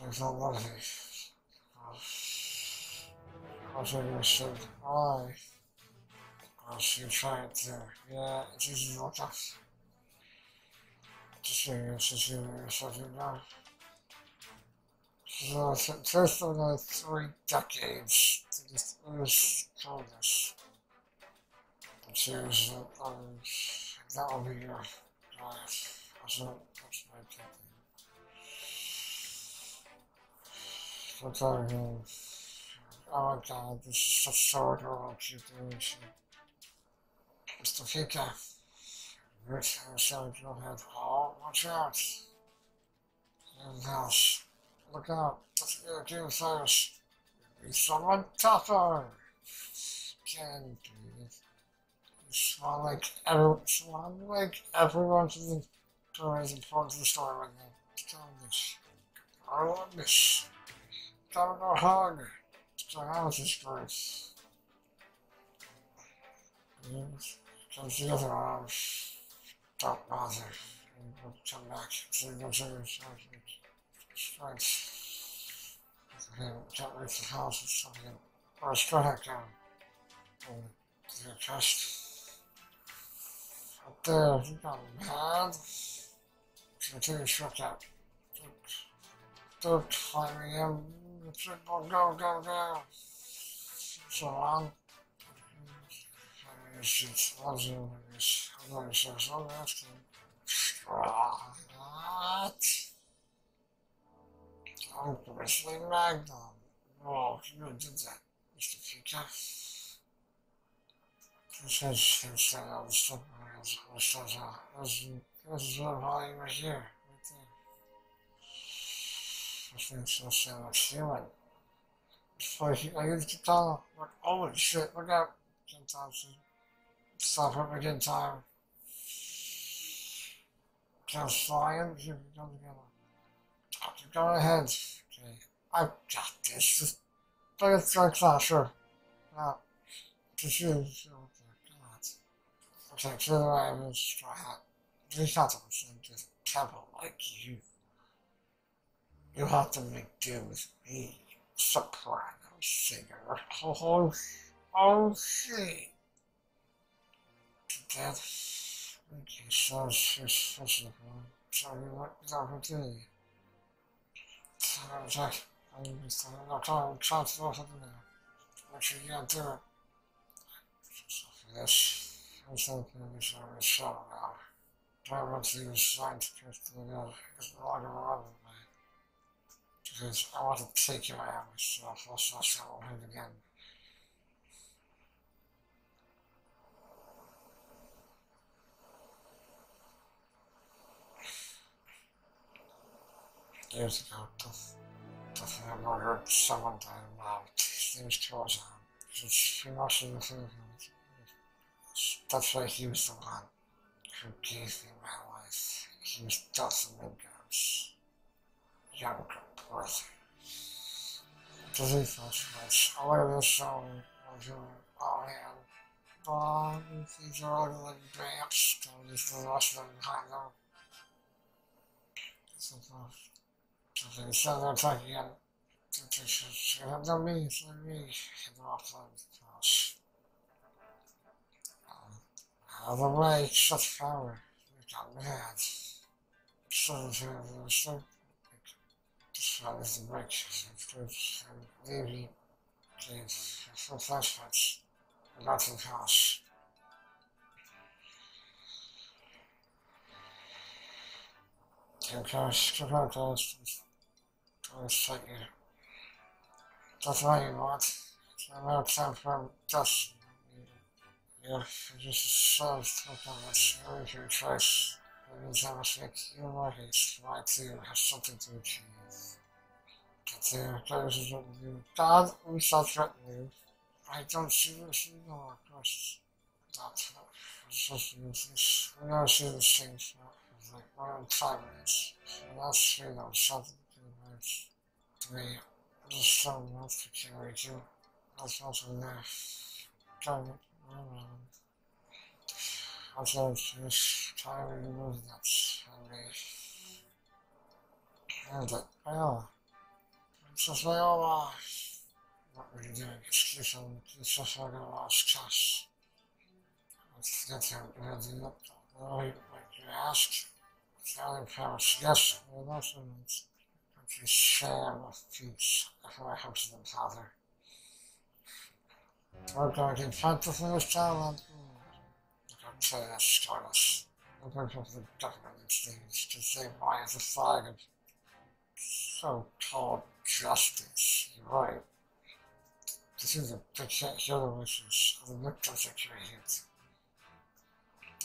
There's a lot of these. I was going to say, why? Because you're to, yeah, it's easy to look up. Just so you're, so you're, so so, first of the three decades to this Earth's coldness. Seriously, um, that will be your life. So, that's my opinion. So, talking, oh my god, this is such so horrible situation. Mr. I'm sorry you don't have all. Watch out. In the house. Look out. You're doing first. Be someone tougher. Can. You smell like every, smell like everyone to the story is important to the story right now. Tell this. I want this. Gotta go hug. So how is this grace? Yes. Comes the other arms. Don't bother. And we'll come back. So you go to your strikes. Okay, can't reach the house or something. Or straight hack down. And your chest. Up there, you got mad. Continue short out. Don't climbing in. Go, go, go. So I'm to say. What? I'm Wesley Magnum. Oh, you did that, Mr. Pica. This is his uh, the stuff was was uh, this is how you here, right there. This thing's so so much feeling. I used to tell like holy shit, look out Ken Thompson. Stop him again time. Can't flying, here we go together. Go ahead. Okay. I've got this. Just play it like that, sure. Now, just use your God. Okay, the right of straw hat. He's not the just devil like you. You have to make do with me, soprano singer. Oh, oh, oh shit. Dead. Okay, so she's a so you what is opportunity. So I I'm not trying to try to do something now. You gotta do it. So for this, I'm thinking this on the show now. I want to use science test the other. It's no longer relevant, man. Because I want to take you out myself, also I shall him again. Years ago, tough, tough I murdered someone died about things to us on. That's why he was the one who gave me my life. He was Dustin Midgard's younger brother. He much much? I at this song, I'm doing, oh man, Bob, these are all like bands, and these are the rest of them behind them. Sometimes Czyli siadał tak jak to się do miejsca, miejsca twarz. A to była ich przetrwały. Tam jechać. Przeżyć się zresztą. Trwały z breakfast, which really is for flashbacks. Lots of house. Because, because, for. That's why you want. So it's time for dust. Yeah, just shows something that's really your choice. It means I must make you more haste. Why to have something to achieve. But there, those is what you. God, we shall threaten you. I don't see this, you know, of course. That's what. It's just useless. We don't see the same stuff. It's like, we're in time minutes. So that's, you know, something to me. There's so much to carry too. That's also. Trying to around. Also, trying to remove that sorry. And it, well, it's just oh, what were you doing? Excuse me, um, it's just like a lost cash. Let's get him ready up. Well, like you asked, the other parents, yes, well, that's what it's to share with peace for helps them father. We're going to fight the first talent. Look mm. up to the stars. We're going to the government stage to say why the flag of so-called justice. You're right. This is the wishes of the victims that you're hit.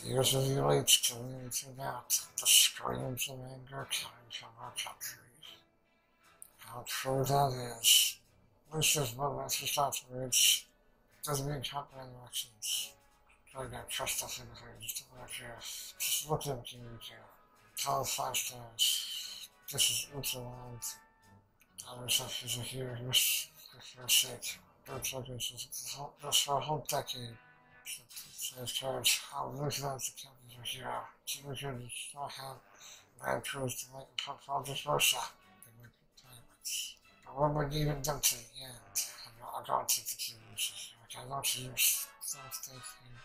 The of the elites community out the screams of anger coming from our country how true that is. This is what makes us afterwards. Doesn't mean happening elections. Try to trust us in the just like this. Just look at the media. Tell five stars. This is Ultraland. Other stuff is here. This for your sake. Don't look at this. This for a whole decade. Says George, how look at the are here. To look at the small hand. Man proves to make the pop father's versa. I won't even them to the end. I to the key wishes. Like, I to use some stuff here.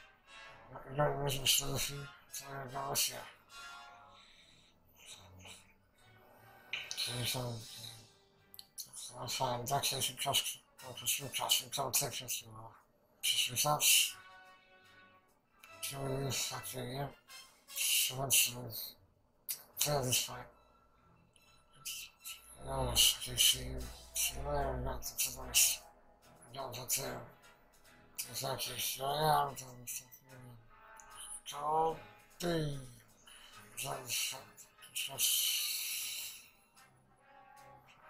I got original stuff here. Gonna go with you. Okay, so, so I'll find that case in to school class, and come take this to just results. To use factory, yeah. So once, uh, this fight. No, she, she, she learned not to voice, not to tell. It's like she's very out on something. Don't be. Just, just,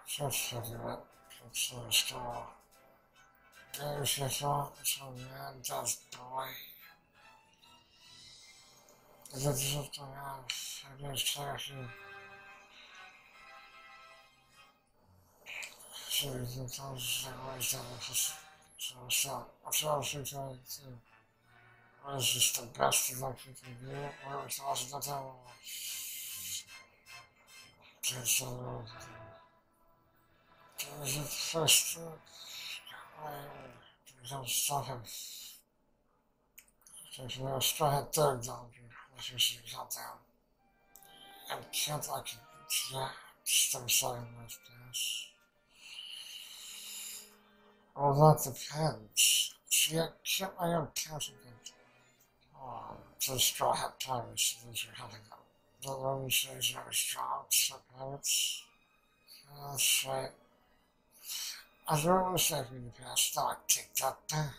just for the so store. There's your thought, so man does boy. Is it something else? I just tell you. series and tells ways down the so so so so so so what is just the best of like you can do or it was also the time okay so there's the first there's some stuff 就是那个straw hat third down，我就是想这样。And can't I can yeah, still selling those things. Well, that depends. See, I kept my own counting um, to straw hat tires, these are having them. The loan says no strong supplements. That's right. As Roman said in the past, I take that back.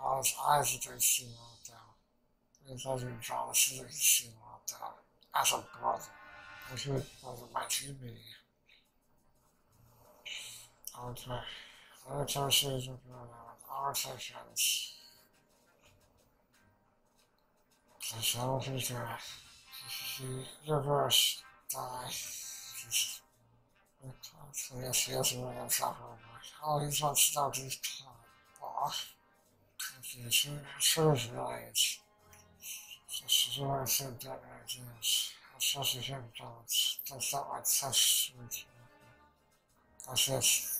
All his eyes are doing see all down. His other jaw is see all down. As a brother. As he was my teammate. All the. All the was with our sessions. So he's there. He reversed die. Yes, he has a little suffer. Oh, he's not stuck his time. Oh, she serves right. So she's already said that right, yes. She said that. That's not like such. That's just.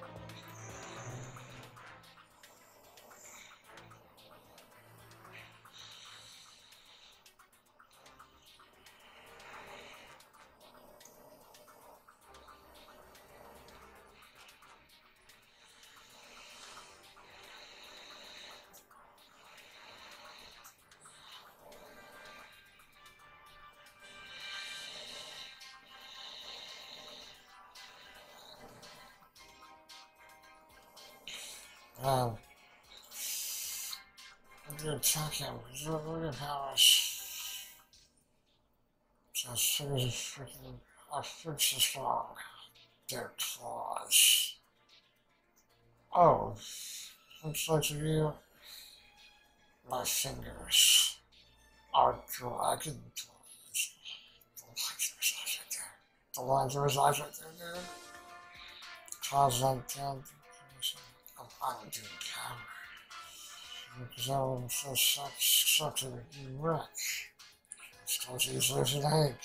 you're really powers. Just freaking a fix is wrong. Their claws. Oh, looks like you. My fingers are dragon claws. The lines are right there. The lines are right there, dude. Claws on down undue power. Because I so such, such a wreck. Still easily as an egg.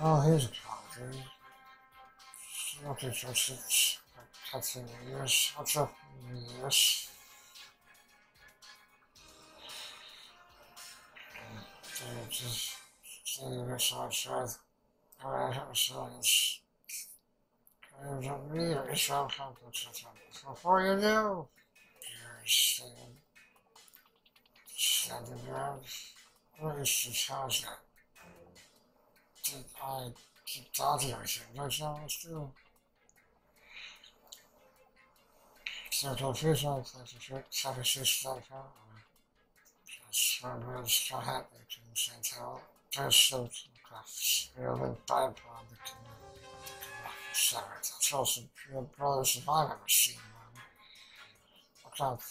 Oh, here's a card, Okay, so it's cuts in the ears. What's up the ears? So just say this outside. Alright, so it's there's a really strong conflict Before you know, you're saying, seven drugs. What is the charge that? Did I keep dodging everything? That's not what's true. So to trick, sacrifice like that. Just remember the straw hat that can send out. Just so crafts. Really bad on the community. Sorry, that's also if I've ever seen one. Look out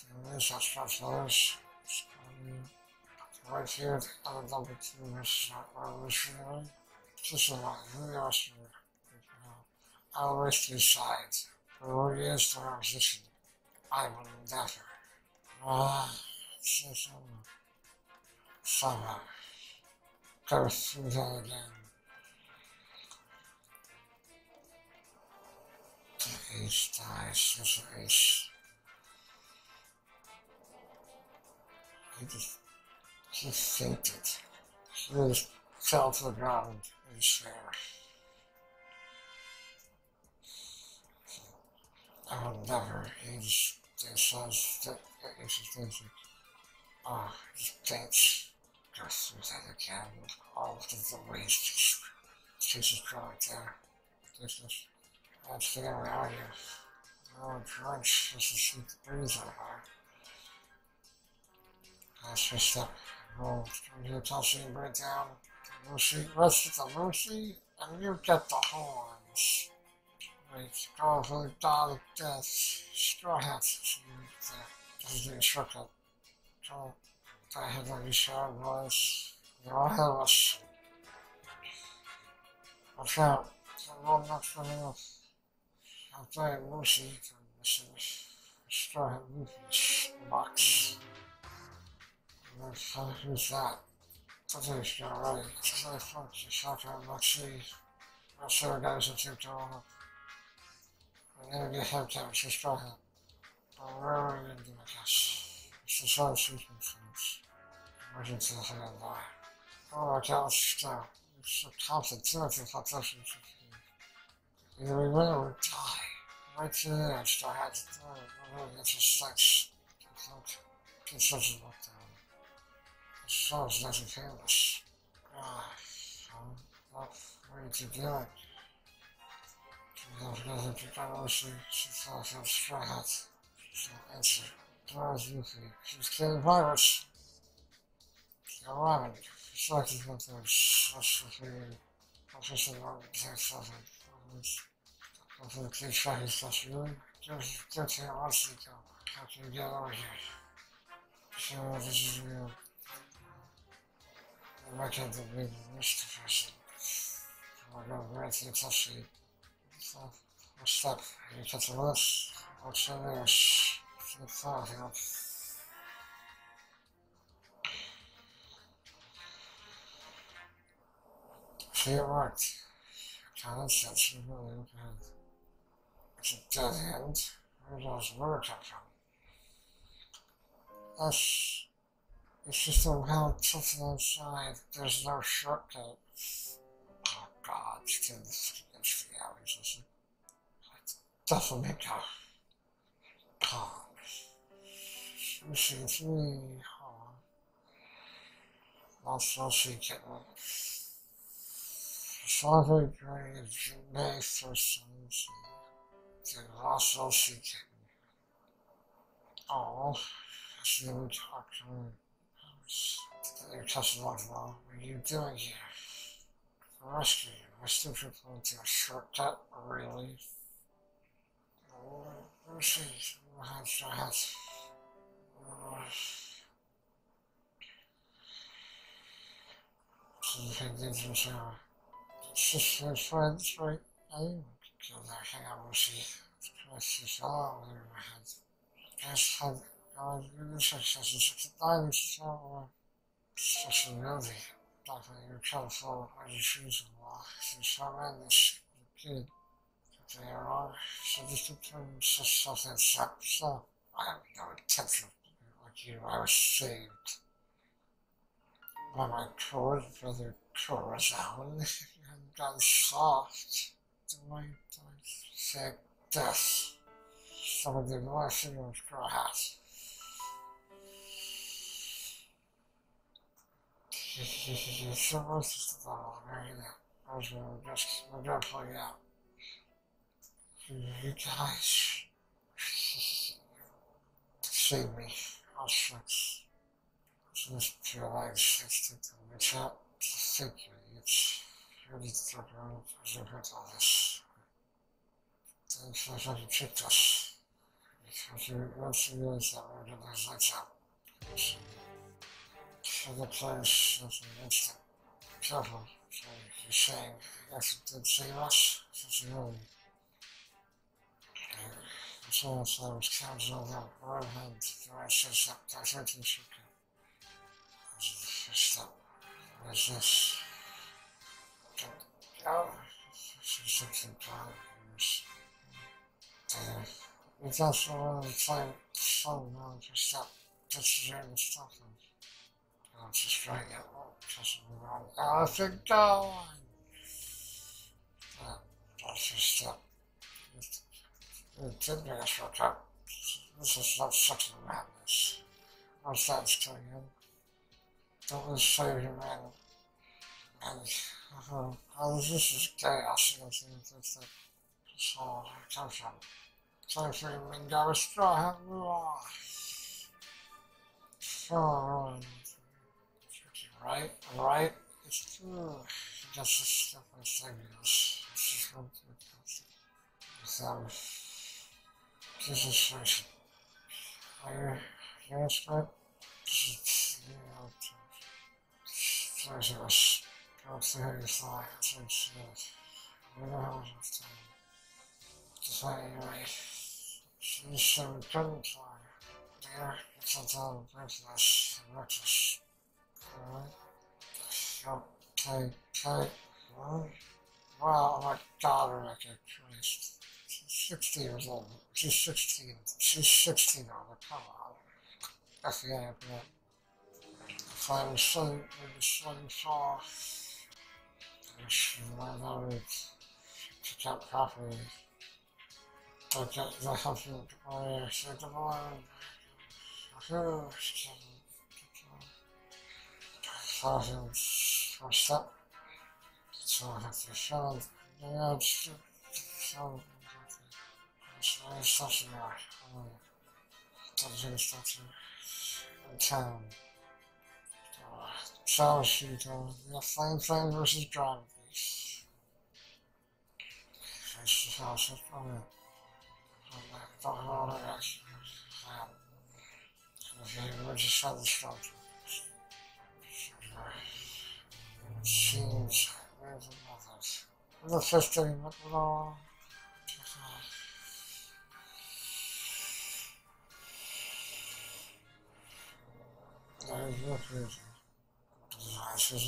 I'll stretch those. Right here, the other number two is revolutionary. Just a lot, really awesome. I'll to sides. For years to our position, I will endeavor. Ah, so some. Somehow. Go through that again. He just, he fainted. He really fell to the ground in despair. I will never age their sons existence. Ah. Go through that again. All of the waste. Jesus Christ, there. This is. Let's get around here. Oh, George, this is the breeze on her. That's just. Oh, you toss it right down. Lucy, rest of the Lucy, and you get the horns. Wait, go for the dog death. Straw hats. This is the shortcut. So, I to be sure was. You're all of us. Watch out. I'm not funny enough. I'll play Lucy listen Straw Hat Lucy's box. And that's how who's that? Today's not right. Today folks is how to Lucy. I'll show guys a tip to all I'm gonna get help to it's just Straw Hat. But where are we gonna do I? It's the side sequence films. Emergency thing and die. Oh, I can't stop. Uh, it's a constant tension for touching Either we or we die. Right to the edge, I had to do it. Really, it's just such. It's such a lockdown. So doesn't feel this. Ah, I'm not ready to do it. Because you know, she, she thought she was straw hat. So answer. Drives you for She's killing virus. You're right. It's like she's got those for the cliche stuff, really. Just, just here, здесь вот отличались со своей тетей Васильевой, как идеология. Все вот эти две макеты были вместе, конечно. Помогал брать лицаши. Вот так, и тут у нас оценилось лица, вот Все вот. Catch a a dead end. Where does come from? It's just somehow something inside. There's no shortcut. Oh god, it's this realities, isn't it? Doesn't make a. Also, see, getting May first sons and also she can Oh she would talk to your cousin of law, what are you doing here? Rescue you. We're still people into a shortcut or really. See. We'll have to have. So you can get yourself. Sister friends right now because I hang out with she she's all over my head. Guess had I was really successful sixty nine so such a movie. Definitely you're colorful when you choose a law. She's so this kid. They are all so just to turn something up so I have no intention like you I was saved by my cord brother Corazon [laughs] got soft to my said death. Some of the blessing of grass. So much is the bottle, that. I was gonna just, we're gonna plug it out. You guys, [laughs] save me. I'll fix. Just to your legs, it's to the chat. Thank you. It's really struggling as a bit of this. Thanks for having tricked us. Because you once you realize that we're going to lights out. So the place is an instant. Careful. So you're saying, yes, it did save us. Since you really. So as I was counting on that right hand, the right says that, that's what you Oh, something problems. Uh, it's also of the time phone now to stop and stuff. And I'll just try to one touching around. Oh, I think go on. That's just stop. It did make us work out. This is not such a madness. What's that still in? Don't lose save your man. And uh, oh, this is chaos. You know, that's that. So, comes from. So, if you can go a straw hat, so, right, right, it's true. The stuff I'm saying. It's just going to with um, this is solution. Are you, you expert? This is, you know, to, to, Go to your side, change it. we don't have enough time. So anyway, she we couldn't fly. There, it's a breathless and reckless. Alright? Okay, okay. Well, well, my daughter, like a Christ. She's 16 years old. She's 16. She's 16 now, but come on. That's the end of it. If I so, sun saw, and and picked up properly. But the, the yeah, she said, the she said, thousands or so. So I have to show, yeah, it's, so, it's such a, um, doesn't start in town. So she told me, flame flame versus driving these. And she said, I said, oh yeah. I don't know what it is. Um, and if you were just on the structure. Seems where's the mothers? The first thing that will There is no reason. She's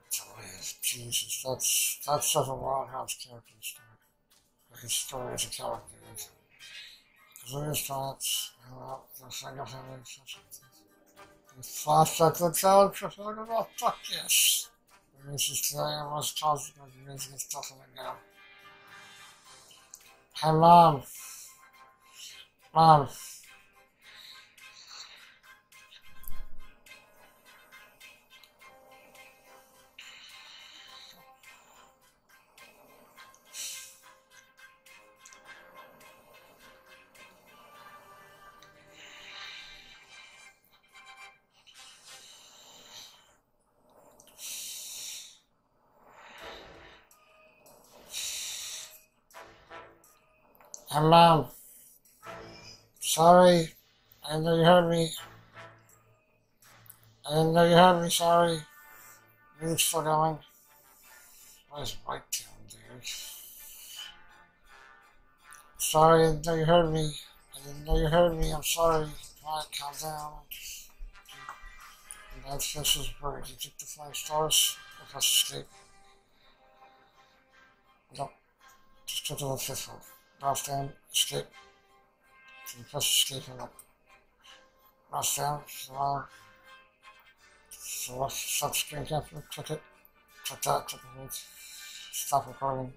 to live. Jesus, that's that's such a wild house character story. His story as a character is. Because it is thoughts, know, the single family such a thing. The flashback the character, it off, fuck yes. And this is today I was causing the music and stuff like that. Hey mom. Mom. Hey mom. Um, sorry. I know you heard me. I didn't know you heard me, sorry. News still going. Where's White Town, dude? Sorry, I didn't know you heard me. I didn't know you heard me. I'm sorry. Quiet, calm down. And that's this is where you took the flying stars. Or press escape. No. Just go the fifth one. Mouse down, escape. So you press escape and up. Mouse down, surround. Select stop screen capture, click it. Click that, click the words. Stop recording.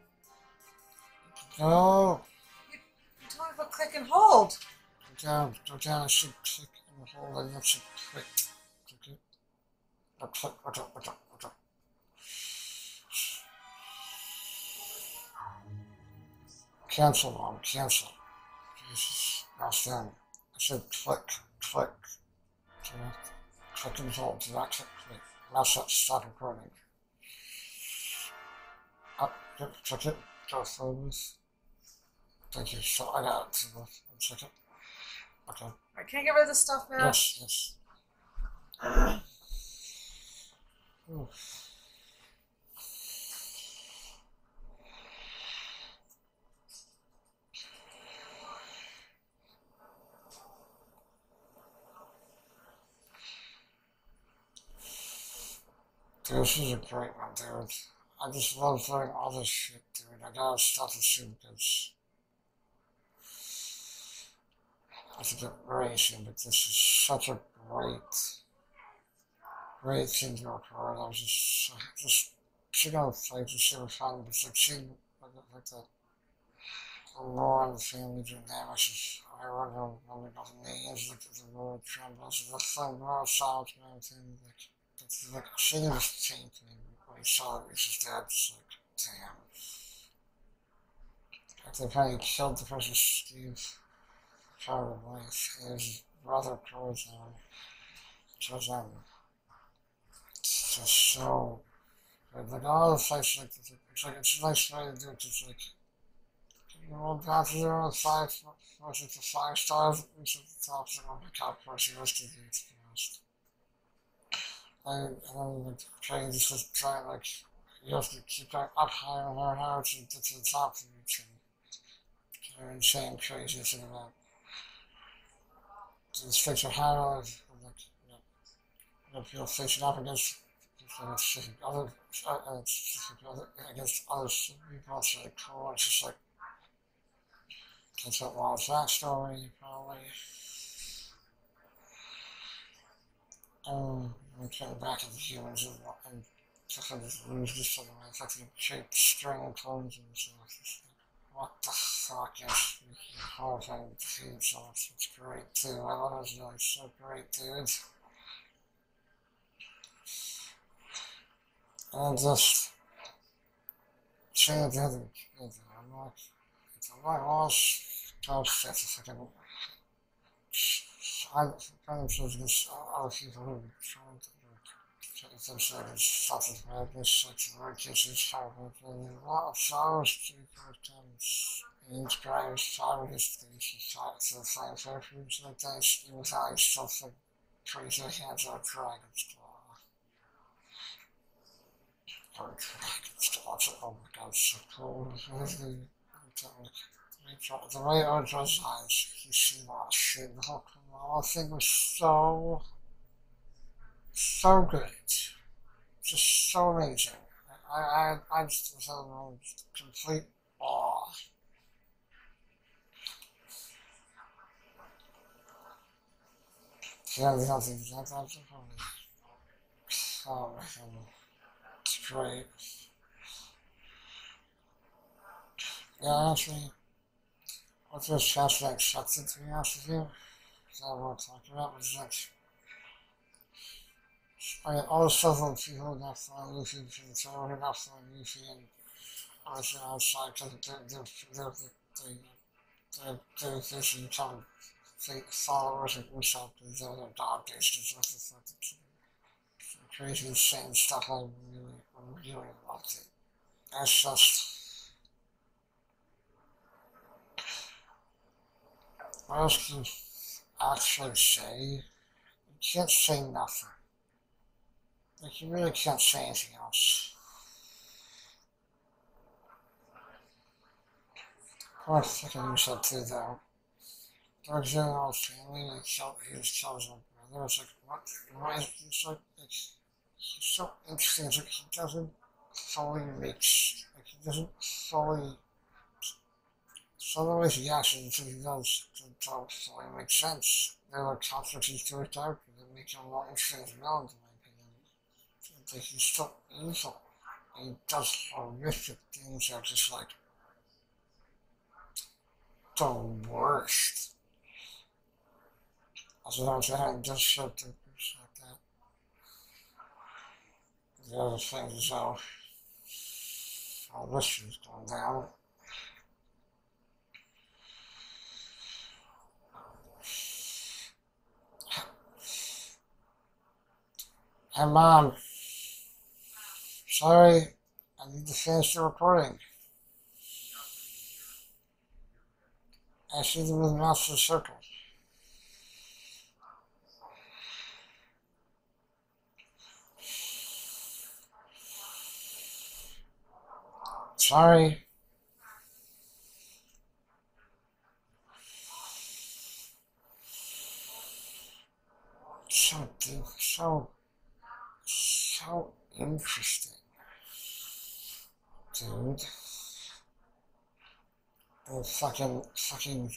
No! You told me about click and hold. Go down, go down, I should click and hold and that should click. Click it. No, click, what's up, what's up, Cancel on, cancel. Jesus, mouse down. I said click, click. Click and hold, do not click, click. Mouse up, stop recording. Up, yep, click it, go photos. Thank you, so I got it, one second. Okay, Alright, can I get rid of this stuff now? yes, yes. [sighs] Ooh. This is a great one, dude. I just love doing all this shit, dude. I gotta stop it soon because I think it racing, but this is such a great, great thing to record. I was just, just on the plate, just super fun, but like seeing like, like the, the more on the family dynamics. I wonder when we got the names, like the road trembles, the fun, more solid and everything. Like, it's like change to me when he saw it's just dad, just like, damn. They probably killed the person Steve probably his brother Corazon. Corazon. It's just so good. Like all the fights like it's like it's a nice way to do it, it's like you know, down to zero and five versus the five stars, each of the top zero the top person listed the most. And, and like, trying to just try like you have to keep going up higher and higher higher to get to the top of each they're insane crazy thing about these fights are higher like you know, you know people facing up against other uh, against other people it's like cool it's just like that's what was that story probably um we came back as humans and, and took lose this sort of fucking shaped string clones and stuff. What the fuck is horrifying see so it's, it's great too. I love those guys, so great dudes. And just seeing the other kids, I'm like, it's a lot lost, toast, that's a fucking Kind of feels this people who are trying this, such happen. A lot of sorrows to victims. Each guy is sorry history. She thought to the fire refuge like. He was always something crazy hands on dragon's claw. Or dragon's claw. Oh my god, so cool. The way Odra's eyes, he see of shit. The whole thing was so so good. Just so amazing. I, I, I just was in complete awe. Yeah, probably so it's great. Yeah, actually, what this chest like shuts it to be you. So what we're talking about was like I also from people that find Luffy from Tower that find Luffy and also outside because they're, they're, they're, they, they're, they're fishing some followers of Usopp and the other dog days and stuff like that. Crazy, insane stuff. I really, really loved it. That's just. Else can you actually say? You can't say nothing. Like, you really can't say anything else. I can use that too, though. George General's family, like, so, he was chosen brother. It's like, what? Why is so, like, he's so interesting. It's like, he doesn't fully make, like, he doesn't fully, ways he acts and he does don't fully make sense. There are he's to his character that make him more interesting as well that he's so evil. He does horrific things are just like the worst. As long as I just the groups like that. The other thing is uh, how this is going down. Hey mom. Sorry, I need to finish the recording. I see the with master circle. Sorry. So so, so interesting dude. The fucking, fucking,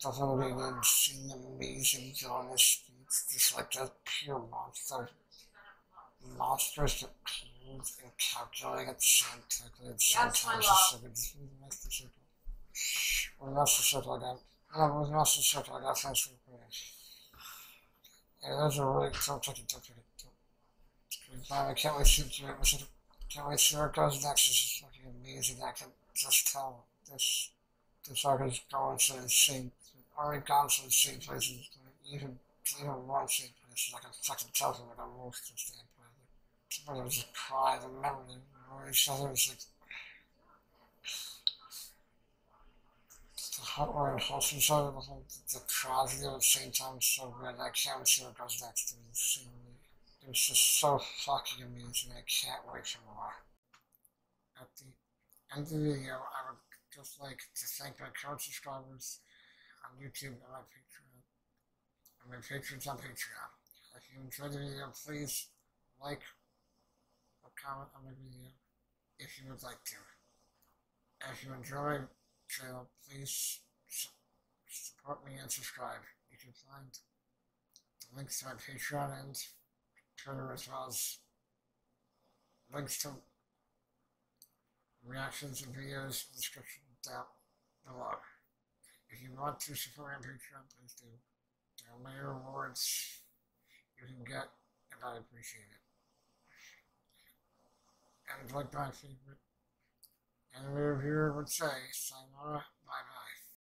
definitely insane, amazing on the streets, just like a pure monster. Monsters that clothe and calculate and scientifically sometimes it's so good. Just move the master circle. Well, master circle again. Yeah, with master circle, I got thanks for the. Yeah, those are really, don't take it, it. Don't. I can't wait to see you. Can't wait to see where it goes next. This is fucking amazing. I can just tell this this arc is going to the same already gone to the same places, even even one same places. I can fucking tell from like I'm most of standpoint. Somebody was just cry the memory of each other. It's like the heartwarming and wholesome side of the whole the tragedy at the same time is so good. I can't to see what goes next. It was, it was just so fucking amazing. I can't wait for more. At the end of the video, I would just like to thank my current subscribers on YouTube and my Patreon. And my patrons on Patreon. If you enjoyed the video, please like or comment on the video if you would like to. If you enjoy the channel, please support me and subscribe. You can find the links to my Patreon and As well as links to reactions and videos in the description down below. If you want to support on Patreon, please do. There are many rewards you can get, and I appreciate it. And like my favorite anime reviewer would say, sayonara, bye bye.